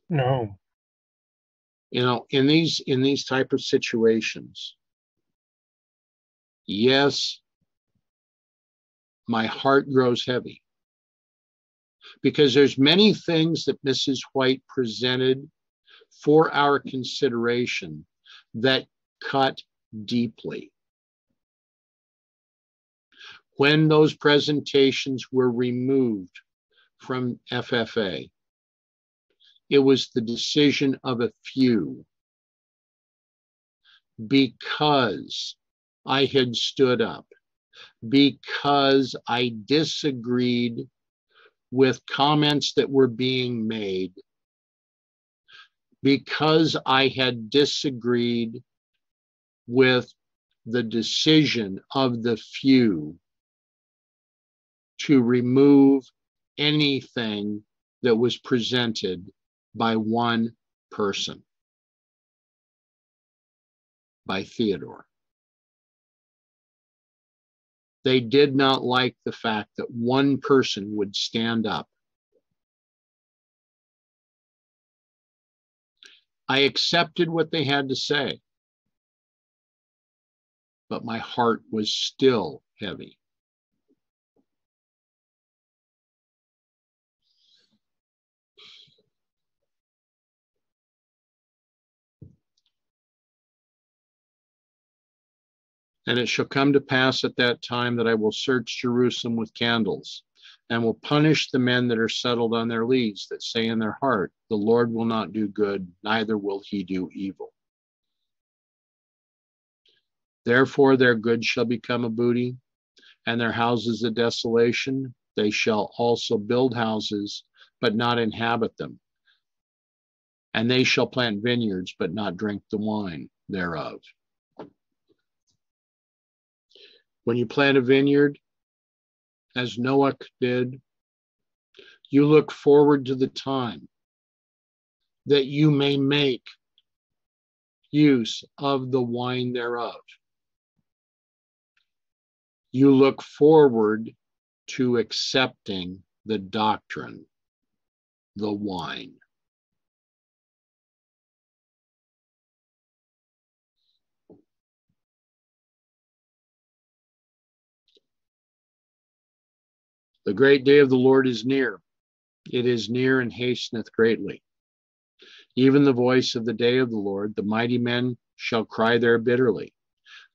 No. You know, in these in these type of situations, yes, my heart grows heavy because there's many things that Mrs. White presented for our consideration that cut deeply. When those presentations were removed from FFA, it was the decision of a few because I had stood up, because I disagreed with comments that were being made, because I had disagreed with the decision of the few to remove anything that was presented by one person, by Theodore. They did not like the fact that one person would stand up. I accepted what they had to say, but my heart was still heavy. And it shall come to pass at that time that I will search Jerusalem with candles, and will punish the men that are settled on their lees, that say in their heart, The Lord will not do good, neither will he do evil. Therefore, their goods shall become a booty, and their houses a desolation. They shall also build houses, but not inhabit them. And they shall plant vineyards, but not drink the wine thereof. When you plant a vineyard, as Noah did, you look forward to the time that you may make use of the wine thereof. You look forward to accepting the doctrine, the wine. The great day of the Lord is near. It is near and hasteneth greatly. Even the voice of the day of the Lord, the mighty men shall cry there bitterly.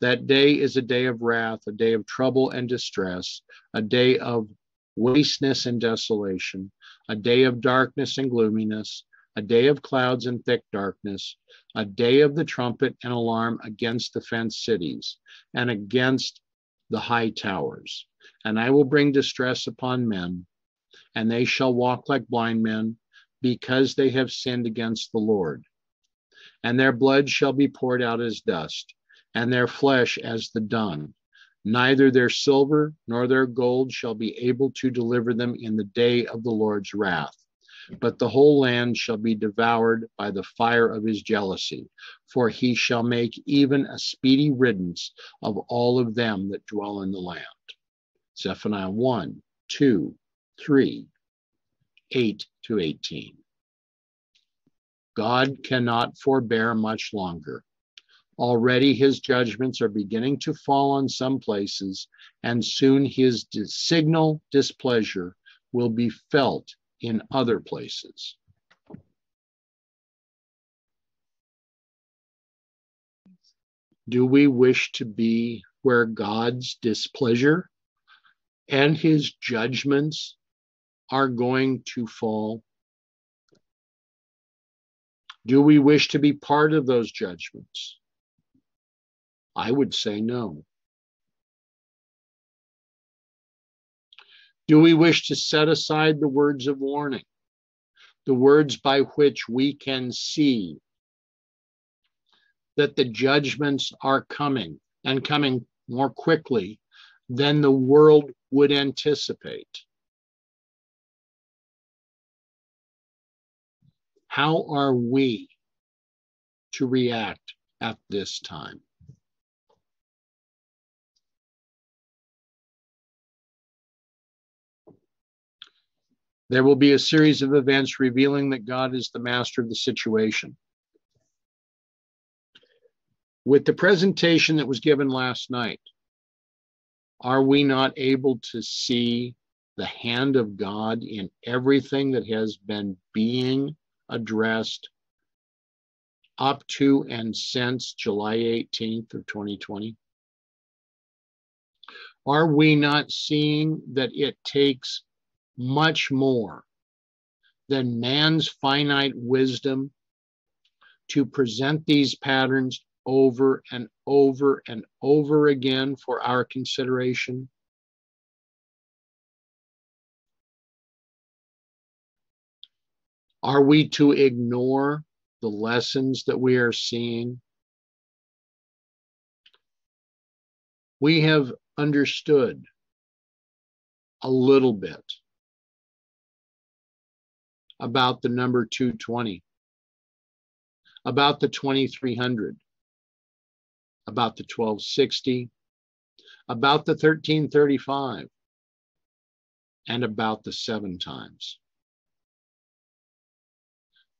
That day is a day of wrath, a day of trouble and distress, a day of wasteness and desolation, a day of darkness and gloominess, a day of clouds and thick darkness, a day of the trumpet and alarm against the fenced cities and against the high towers and I will bring distress upon men, and they shall walk like blind men, because they have sinned against the Lord. And their blood shall be poured out as dust, and their flesh as the dung. Neither their silver nor their gold shall be able to deliver them in the day of the Lord's wrath. But the whole land shall be devoured by the fire of his jealousy, for he shall make even a speedy riddance of all of them that dwell in the land. Zephaniah 1, 2, 3, 8 to 18. God cannot forbear much longer. Already his judgments are beginning to fall on some places, and soon his signal displeasure will be felt in other places. Do we wish to be where God's displeasure and his judgments are going to fall? Do we wish to be part of those judgments? I would say no. Do we wish to set aside the words of warning, the words by which we can see that the judgments are coming and coming more quickly than the world would anticipate. How are we to react at this time? There will be a series of events revealing that God is the master of the situation. With the presentation that was given last night, are we not able to see the hand of God in everything that has been being addressed up to and since July 18th of 2020? Are we not seeing that it takes much more than man's finite wisdom to present these patterns over and over and over again for our consideration? Are we to ignore the lessons that we are seeing? We have understood a little bit about the number 220, about the 2300, about the 1260, about the 1335, and about the seven times.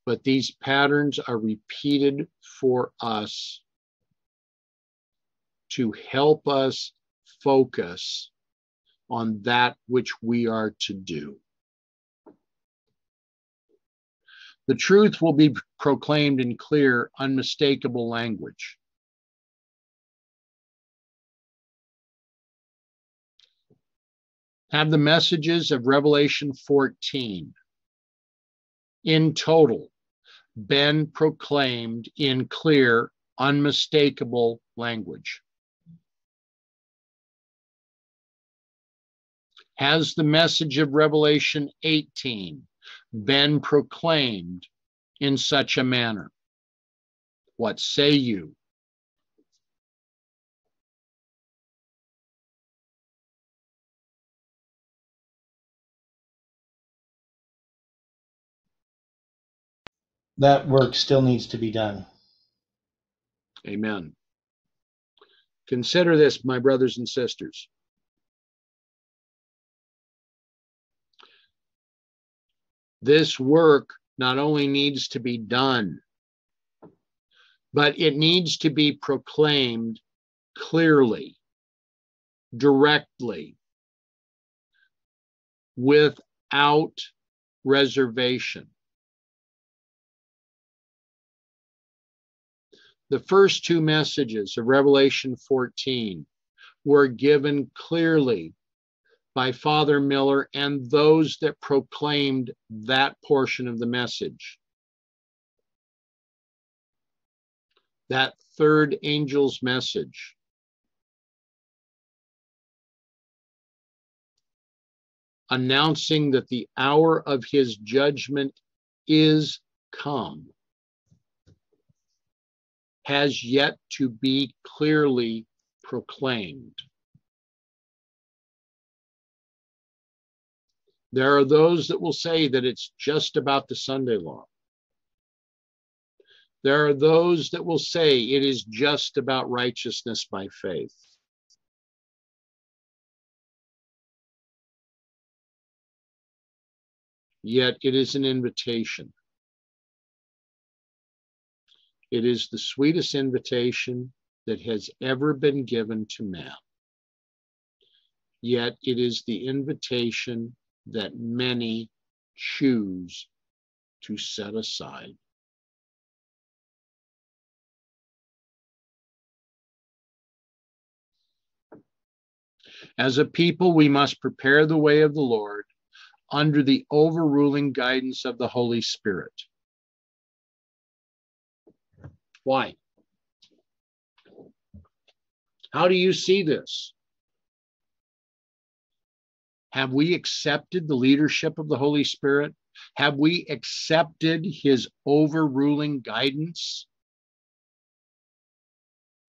But these patterns are repeated for us to help us focus on that which we are to do. The truth will be proclaimed in clear, unmistakable language. Have the messages of Revelation 14 in total been proclaimed in clear, unmistakable language? Has the message of Revelation 18 been proclaimed in such a manner? What say you? That work still needs to be done. Amen. Consider this, my brothers and sisters. This work not only needs to be done, but it needs to be proclaimed clearly, directly, without reservation. The first two messages of Revelation 14 were given clearly by Father Miller and those that proclaimed that portion of the message. That third angel's message. Announcing that the hour of his judgment is come, has yet to be clearly proclaimed. There are those that will say that it's just about the Sunday law. There are those that will say it is just about righteousness by faith. Yet it is an invitation. It is the sweetest invitation that has ever been given to man. Yet it is the invitation that many choose to set aside. As a people, we must prepare the way of the Lord under the overruling guidance of the Holy Spirit. Why? How do you see this? Have we accepted the leadership of the Holy Spirit? Have we accepted his overruling guidance?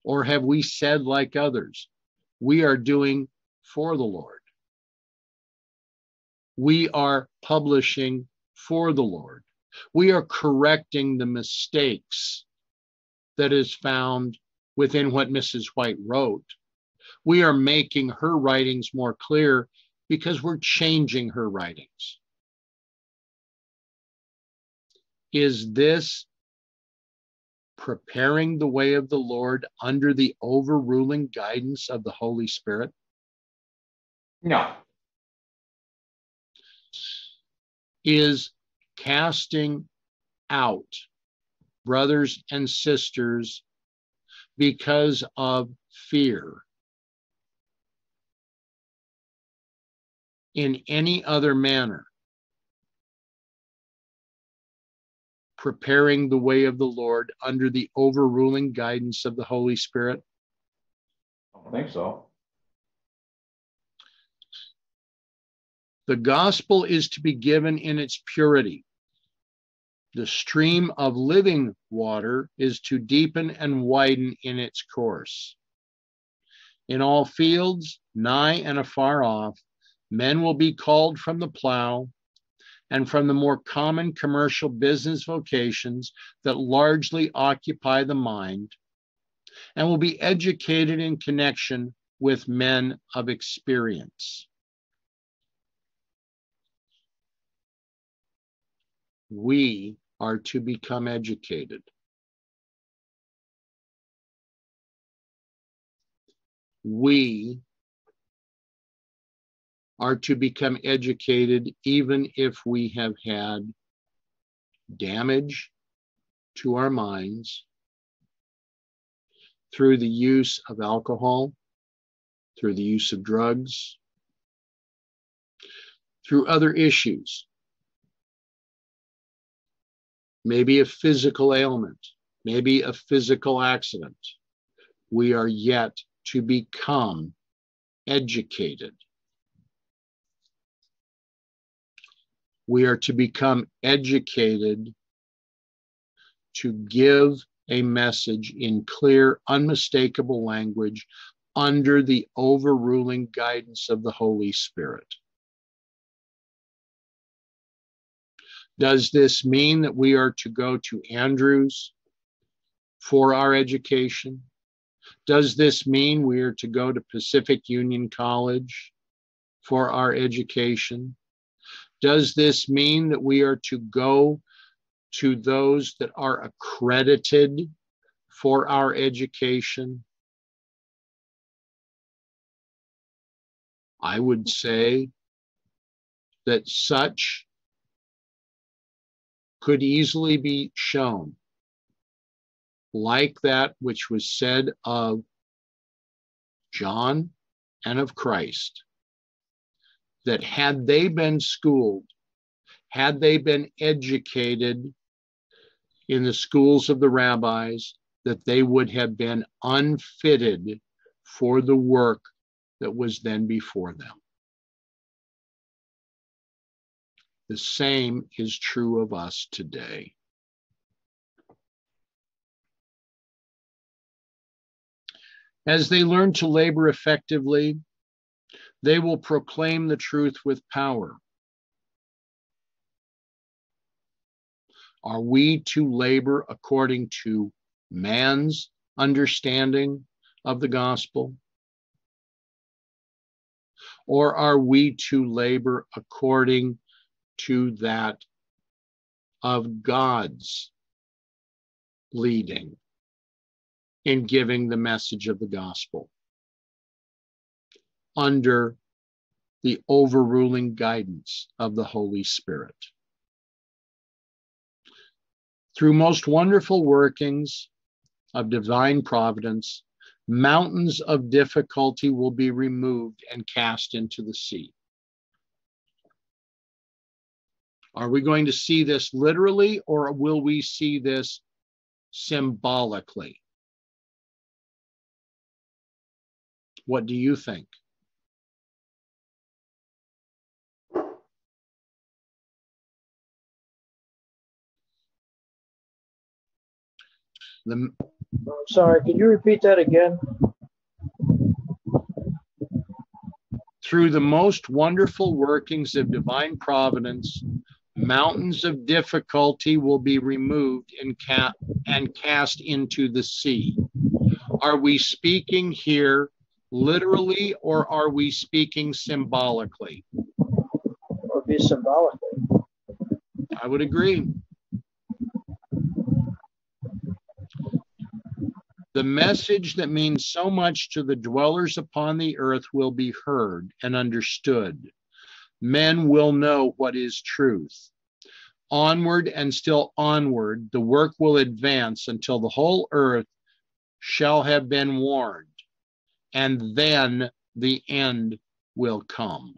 Or have we said, like others, we are doing for the Lord? We are publishing for the Lord. We are correcting the mistakes that is found within what Mrs. White wrote. We are making her writings more clear because we're changing her writings. Is this preparing the way of the Lord under the overruling guidance of the Holy Spirit? No. Is casting out brothers and sisters because of fear in any other manner preparing the way of the Lord under the overruling guidance of the Holy Spirit? I don't think so. The gospel is to be given in its purity. The stream of living water is to deepen and widen in its course. In all fields, nigh and afar off, men will be called from the plow and from the more common commercial business vocations that largely occupy the mind, and will be educated in connection with men of experience. We are to become educated. We are to become educated even if we have had damage to our minds through the use of alcohol, through the use of drugs, through other issues. Maybe a physical ailment, maybe a physical accident. We are yet to become educated we are to become educated to give a message in clear, unmistakable language under the overruling guidance of the Holy Spirit. Does this mean that we are to go to Andrews for our education? Does this mean we are to go to Pacific Union College for our education? Does this mean that we are to go to those that are accredited for our education? I would say that such could easily be shown, like that which was said of John and of Christ that had they been schooled, had they been educated in the schools of the rabbis, that they would have been unfitted for the work that was then before them. The same is true of us today. As they learn to labor effectively, they will proclaim the truth with power. Are we to labor according to man's understanding of the gospel? Or are we to labor according to that of God's leading in giving the message of the gospel? under the overruling guidance of the Holy Spirit. Through most wonderful workings of divine providence, mountains of difficulty will be removed and cast into the sea. Are we going to see this literally or will we see this symbolically? What do you think? The, Sorry, can you repeat that again? Through the most wonderful workings of divine providence, Mountains of difficulty will be removed and, ca- and cast into the sea. Are we speaking here literally or are we speaking symbolically? Or be symbolically. I would agree. The message that means so much to the dwellers upon the earth will be heard and understood. Men will know what is truth. Onward and still onward, the work will advance until the whole earth shall have been warned, and then the end will come.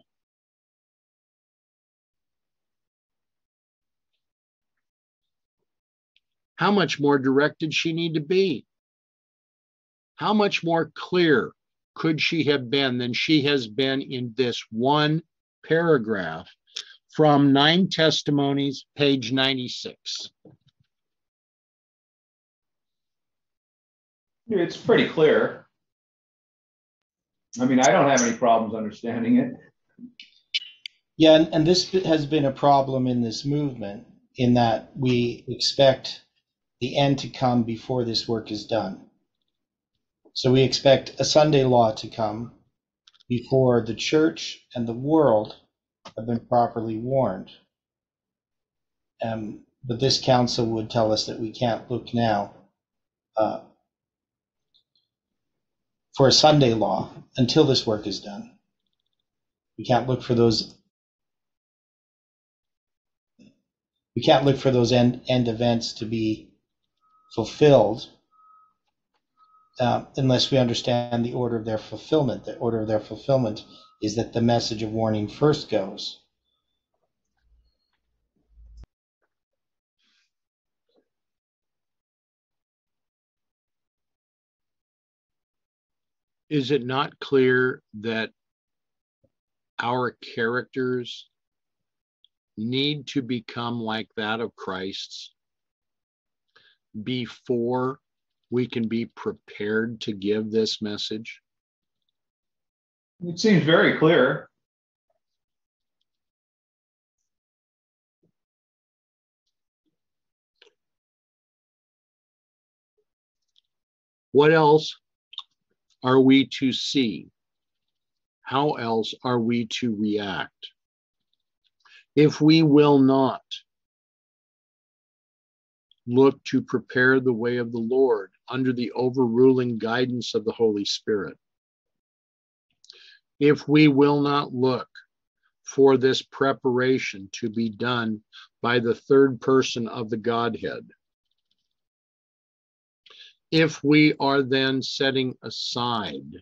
How much more direct did she need to be? How much more clear could she have been than she has been in this one paragraph from Nine Testimonies, page 96? It's pretty clear. I mean, I don't have any problems understanding it. Yeah, and, and this has been a problem in this movement in that we expect the end to come before this work is done. So we expect a Sunday law to come before the church and the world have been properly warned. Um, but this counsel would tell us that we can't look now uh, for a Sunday law until this work is done. We can't look for those. We can't look for those end, end events to be fulfilled uh, unless we understand the order of their fulfillment. The order of their fulfillment is that the message of warning first goes. Is it not clear that our characters need to become like that of Christ's before we can be prepared to give this message? It seems very clear. What else are we to see? How else are we to react? If we will not look to prepare the way of the Lord under the overruling guidance of the Holy Spirit, if we will not look for this preparation to be done by the third person of the Godhead, if we are then setting aside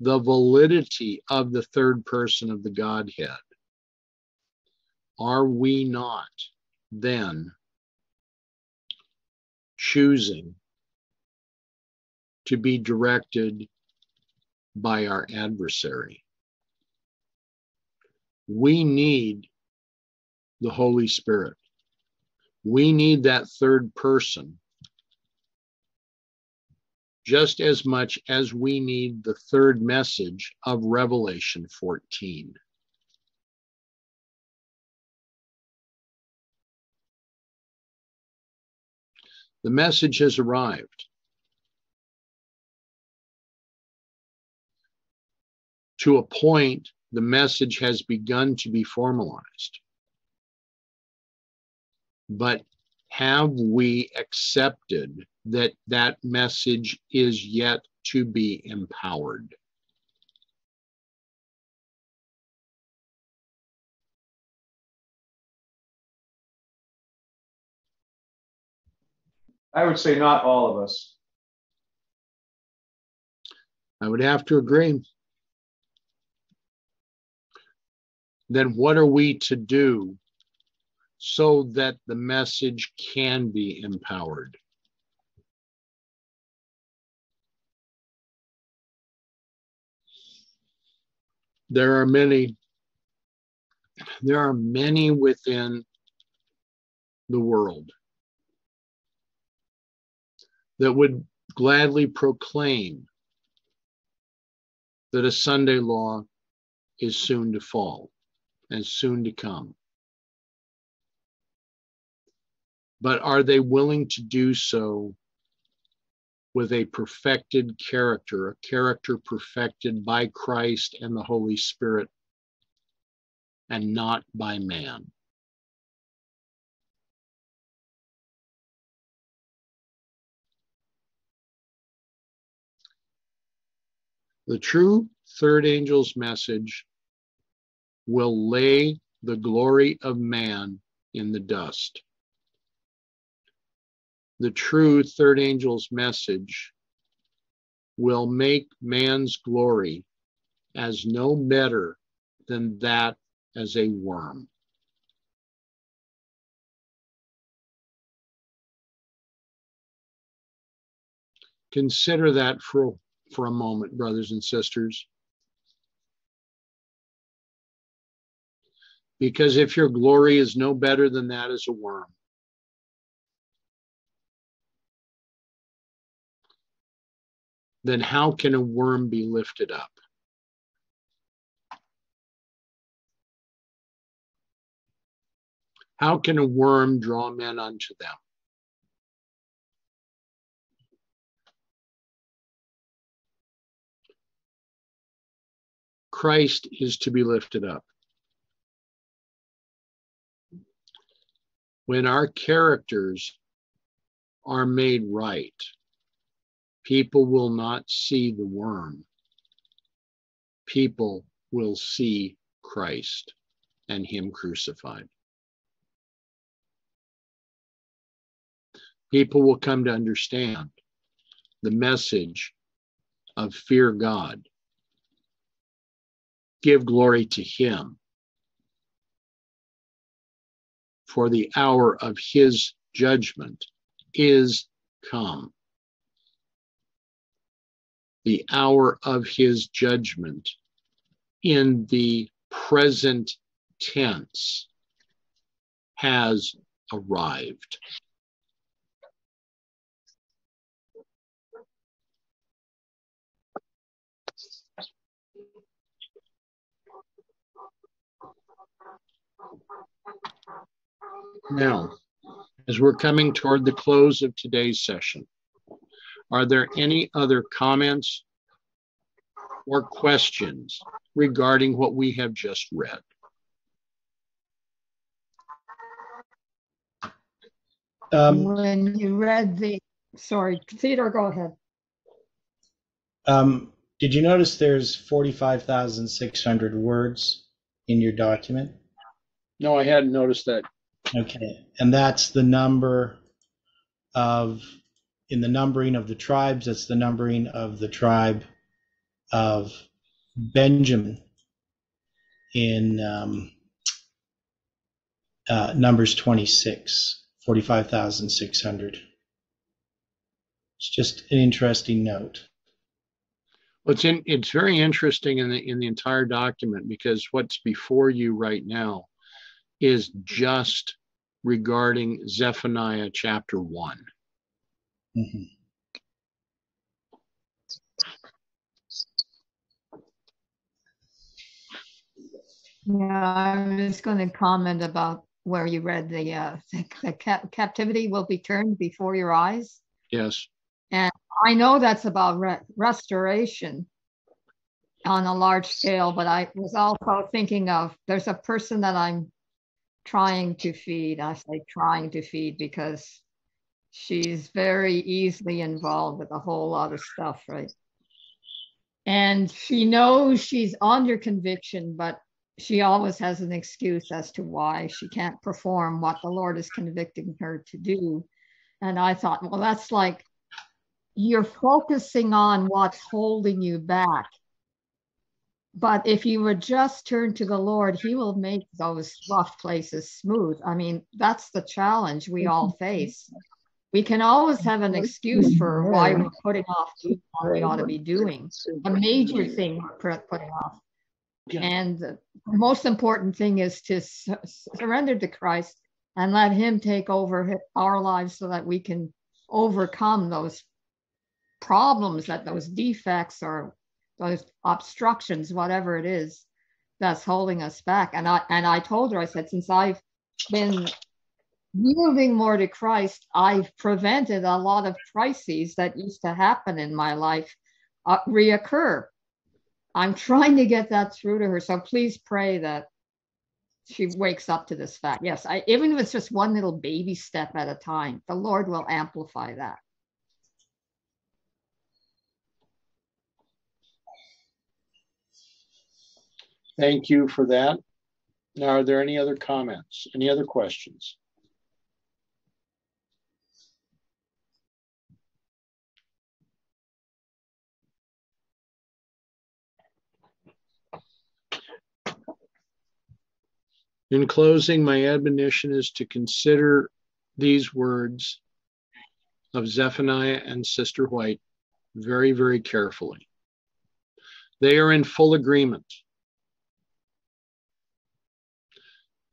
the validity of the third person of the Godhead, are we not then choosing to be directed by our adversary? We need the Holy Spirit. We need that third person just as much as we need the third message of Revelation 14. The message has arrived. To a point, the message has begun to be formalized. But have we accepted that that message is yet to be empowered. I would say not all of us. I would have to agree. Then what are we to do so that the message can be empowered? there are many there are many within the world that would gladly proclaim that a Sunday law is soon to fall and soon to come. but are they willing to do so with a perfected character, a character perfected by Christ and the Holy Spirit, and not by man? The true third angel's message will lay the glory of man in the dust. The true third angel's message will make man's glory as no better than that as a worm. Consider that for for a moment, brothers and sisters. Because if your glory is no better than that as a worm, then how can a worm be lifted up? How can a worm draw men unto them? Christ is to be lifted up. When our characters are made right, people will not see the worm. People will see Christ and Him crucified. People will come to understand the message of fear God give glory to him. For the hour of his judgment is come. The hour of his judgment in the present tense has arrived. Now, as we're coming toward the close of today's session, are there any other comments or questions regarding what we have just read? Um, when you read the, sorry, Theodore, go ahead. Um, did you notice there's 45,600 words in your document? No, I hadn't noticed that. Okay, and that's the number of, in the numbering of the tribes, that's the numbering of the tribe of Benjamin in um, uh, Numbers 26, 45,600. It's just an interesting note. Well, it's in, it's very interesting in the in the entire document because what's before you right now is just regarding Zephaniah chapter one. Mm-hmm. Yeah, I was going to comment about where you read the, uh, the cap- captivity will be turned before your eyes. Yes. And I know that's about re- restoration on a large scale, but I was also thinking of there's a person that I'm trying to feed. I say trying to feed because she's very easily involved with a whole lot of stuff, right? And she knows she's under conviction, but she always has an excuse as to why she can't perform what the Lord is convicting her to do. And I thought, well, that's like you're focusing on what's holding you back. But if you would just turn to the Lord, He will make those rough places smooth. I mean, that's the challenge we all face. We can always have an excuse for why we're putting off what we ought to be doing. A major thing we're putting off. And the most important thing is to surrender to Christ and let Him take over our lives so that we can overcome those problems, that those defects or those obstructions, whatever it is, that's holding us back. And I and I told her, I said, since I've been yielding more to Christ, I've prevented a lot of crises that used to happen in my life uh, reoccur. I'm trying to get that through to her. So please pray that she wakes up to this fact. Yes, I, even if it's just one little baby step at a time, the Lord will amplify that. Thank you for that. Now, are there any other comments? Any other questions? In closing, my admonition is to consider these words of Zephaniah and Sister White very, very carefully. They are in full agreement.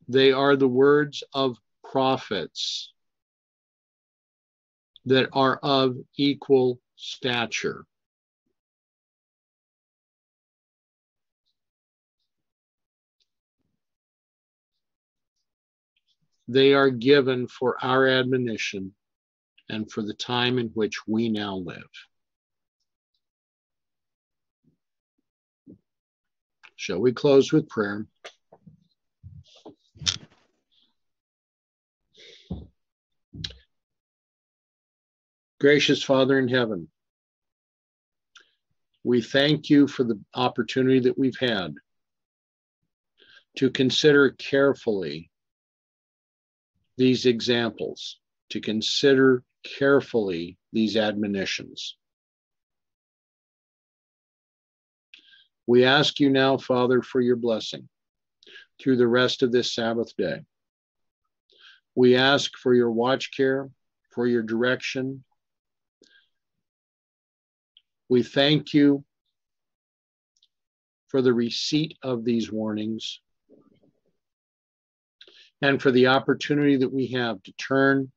They are the words of prophets that are of equal stature. They are given for our admonition and for the time in which we now live. Shall we close with prayer? Gracious Father in heaven, we thank you for the opportunity that we've had to consider carefully these examples, to consider carefully these admonitions. We ask you now, Father, for your blessing through the rest of this Sabbath day. We ask for your watch care, for your direction. We thank you for the receipt of these warnings and for the opportunity that we have to turn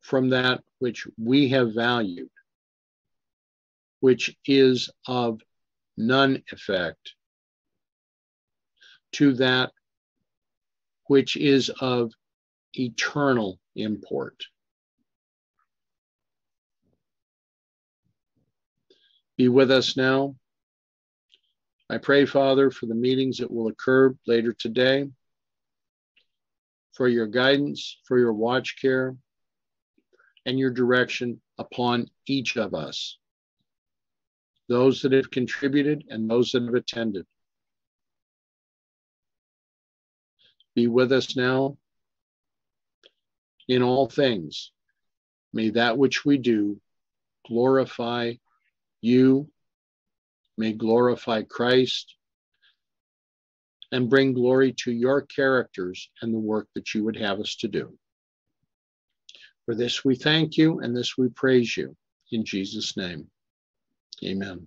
from that which we have valued, which is of none effect, to that which is of eternal import. Be with us now. I pray, Father, for the meetings that will occur later today for your guidance, for your watch care, and your direction upon each of us, those that have contributed and those that have attended. Be with us now in all things. May that which we do glorify you, may glorify Christ, and bring glory to your characters and the work that you would have us to do. For this we thank you and this we praise you. In Jesus' name, amen.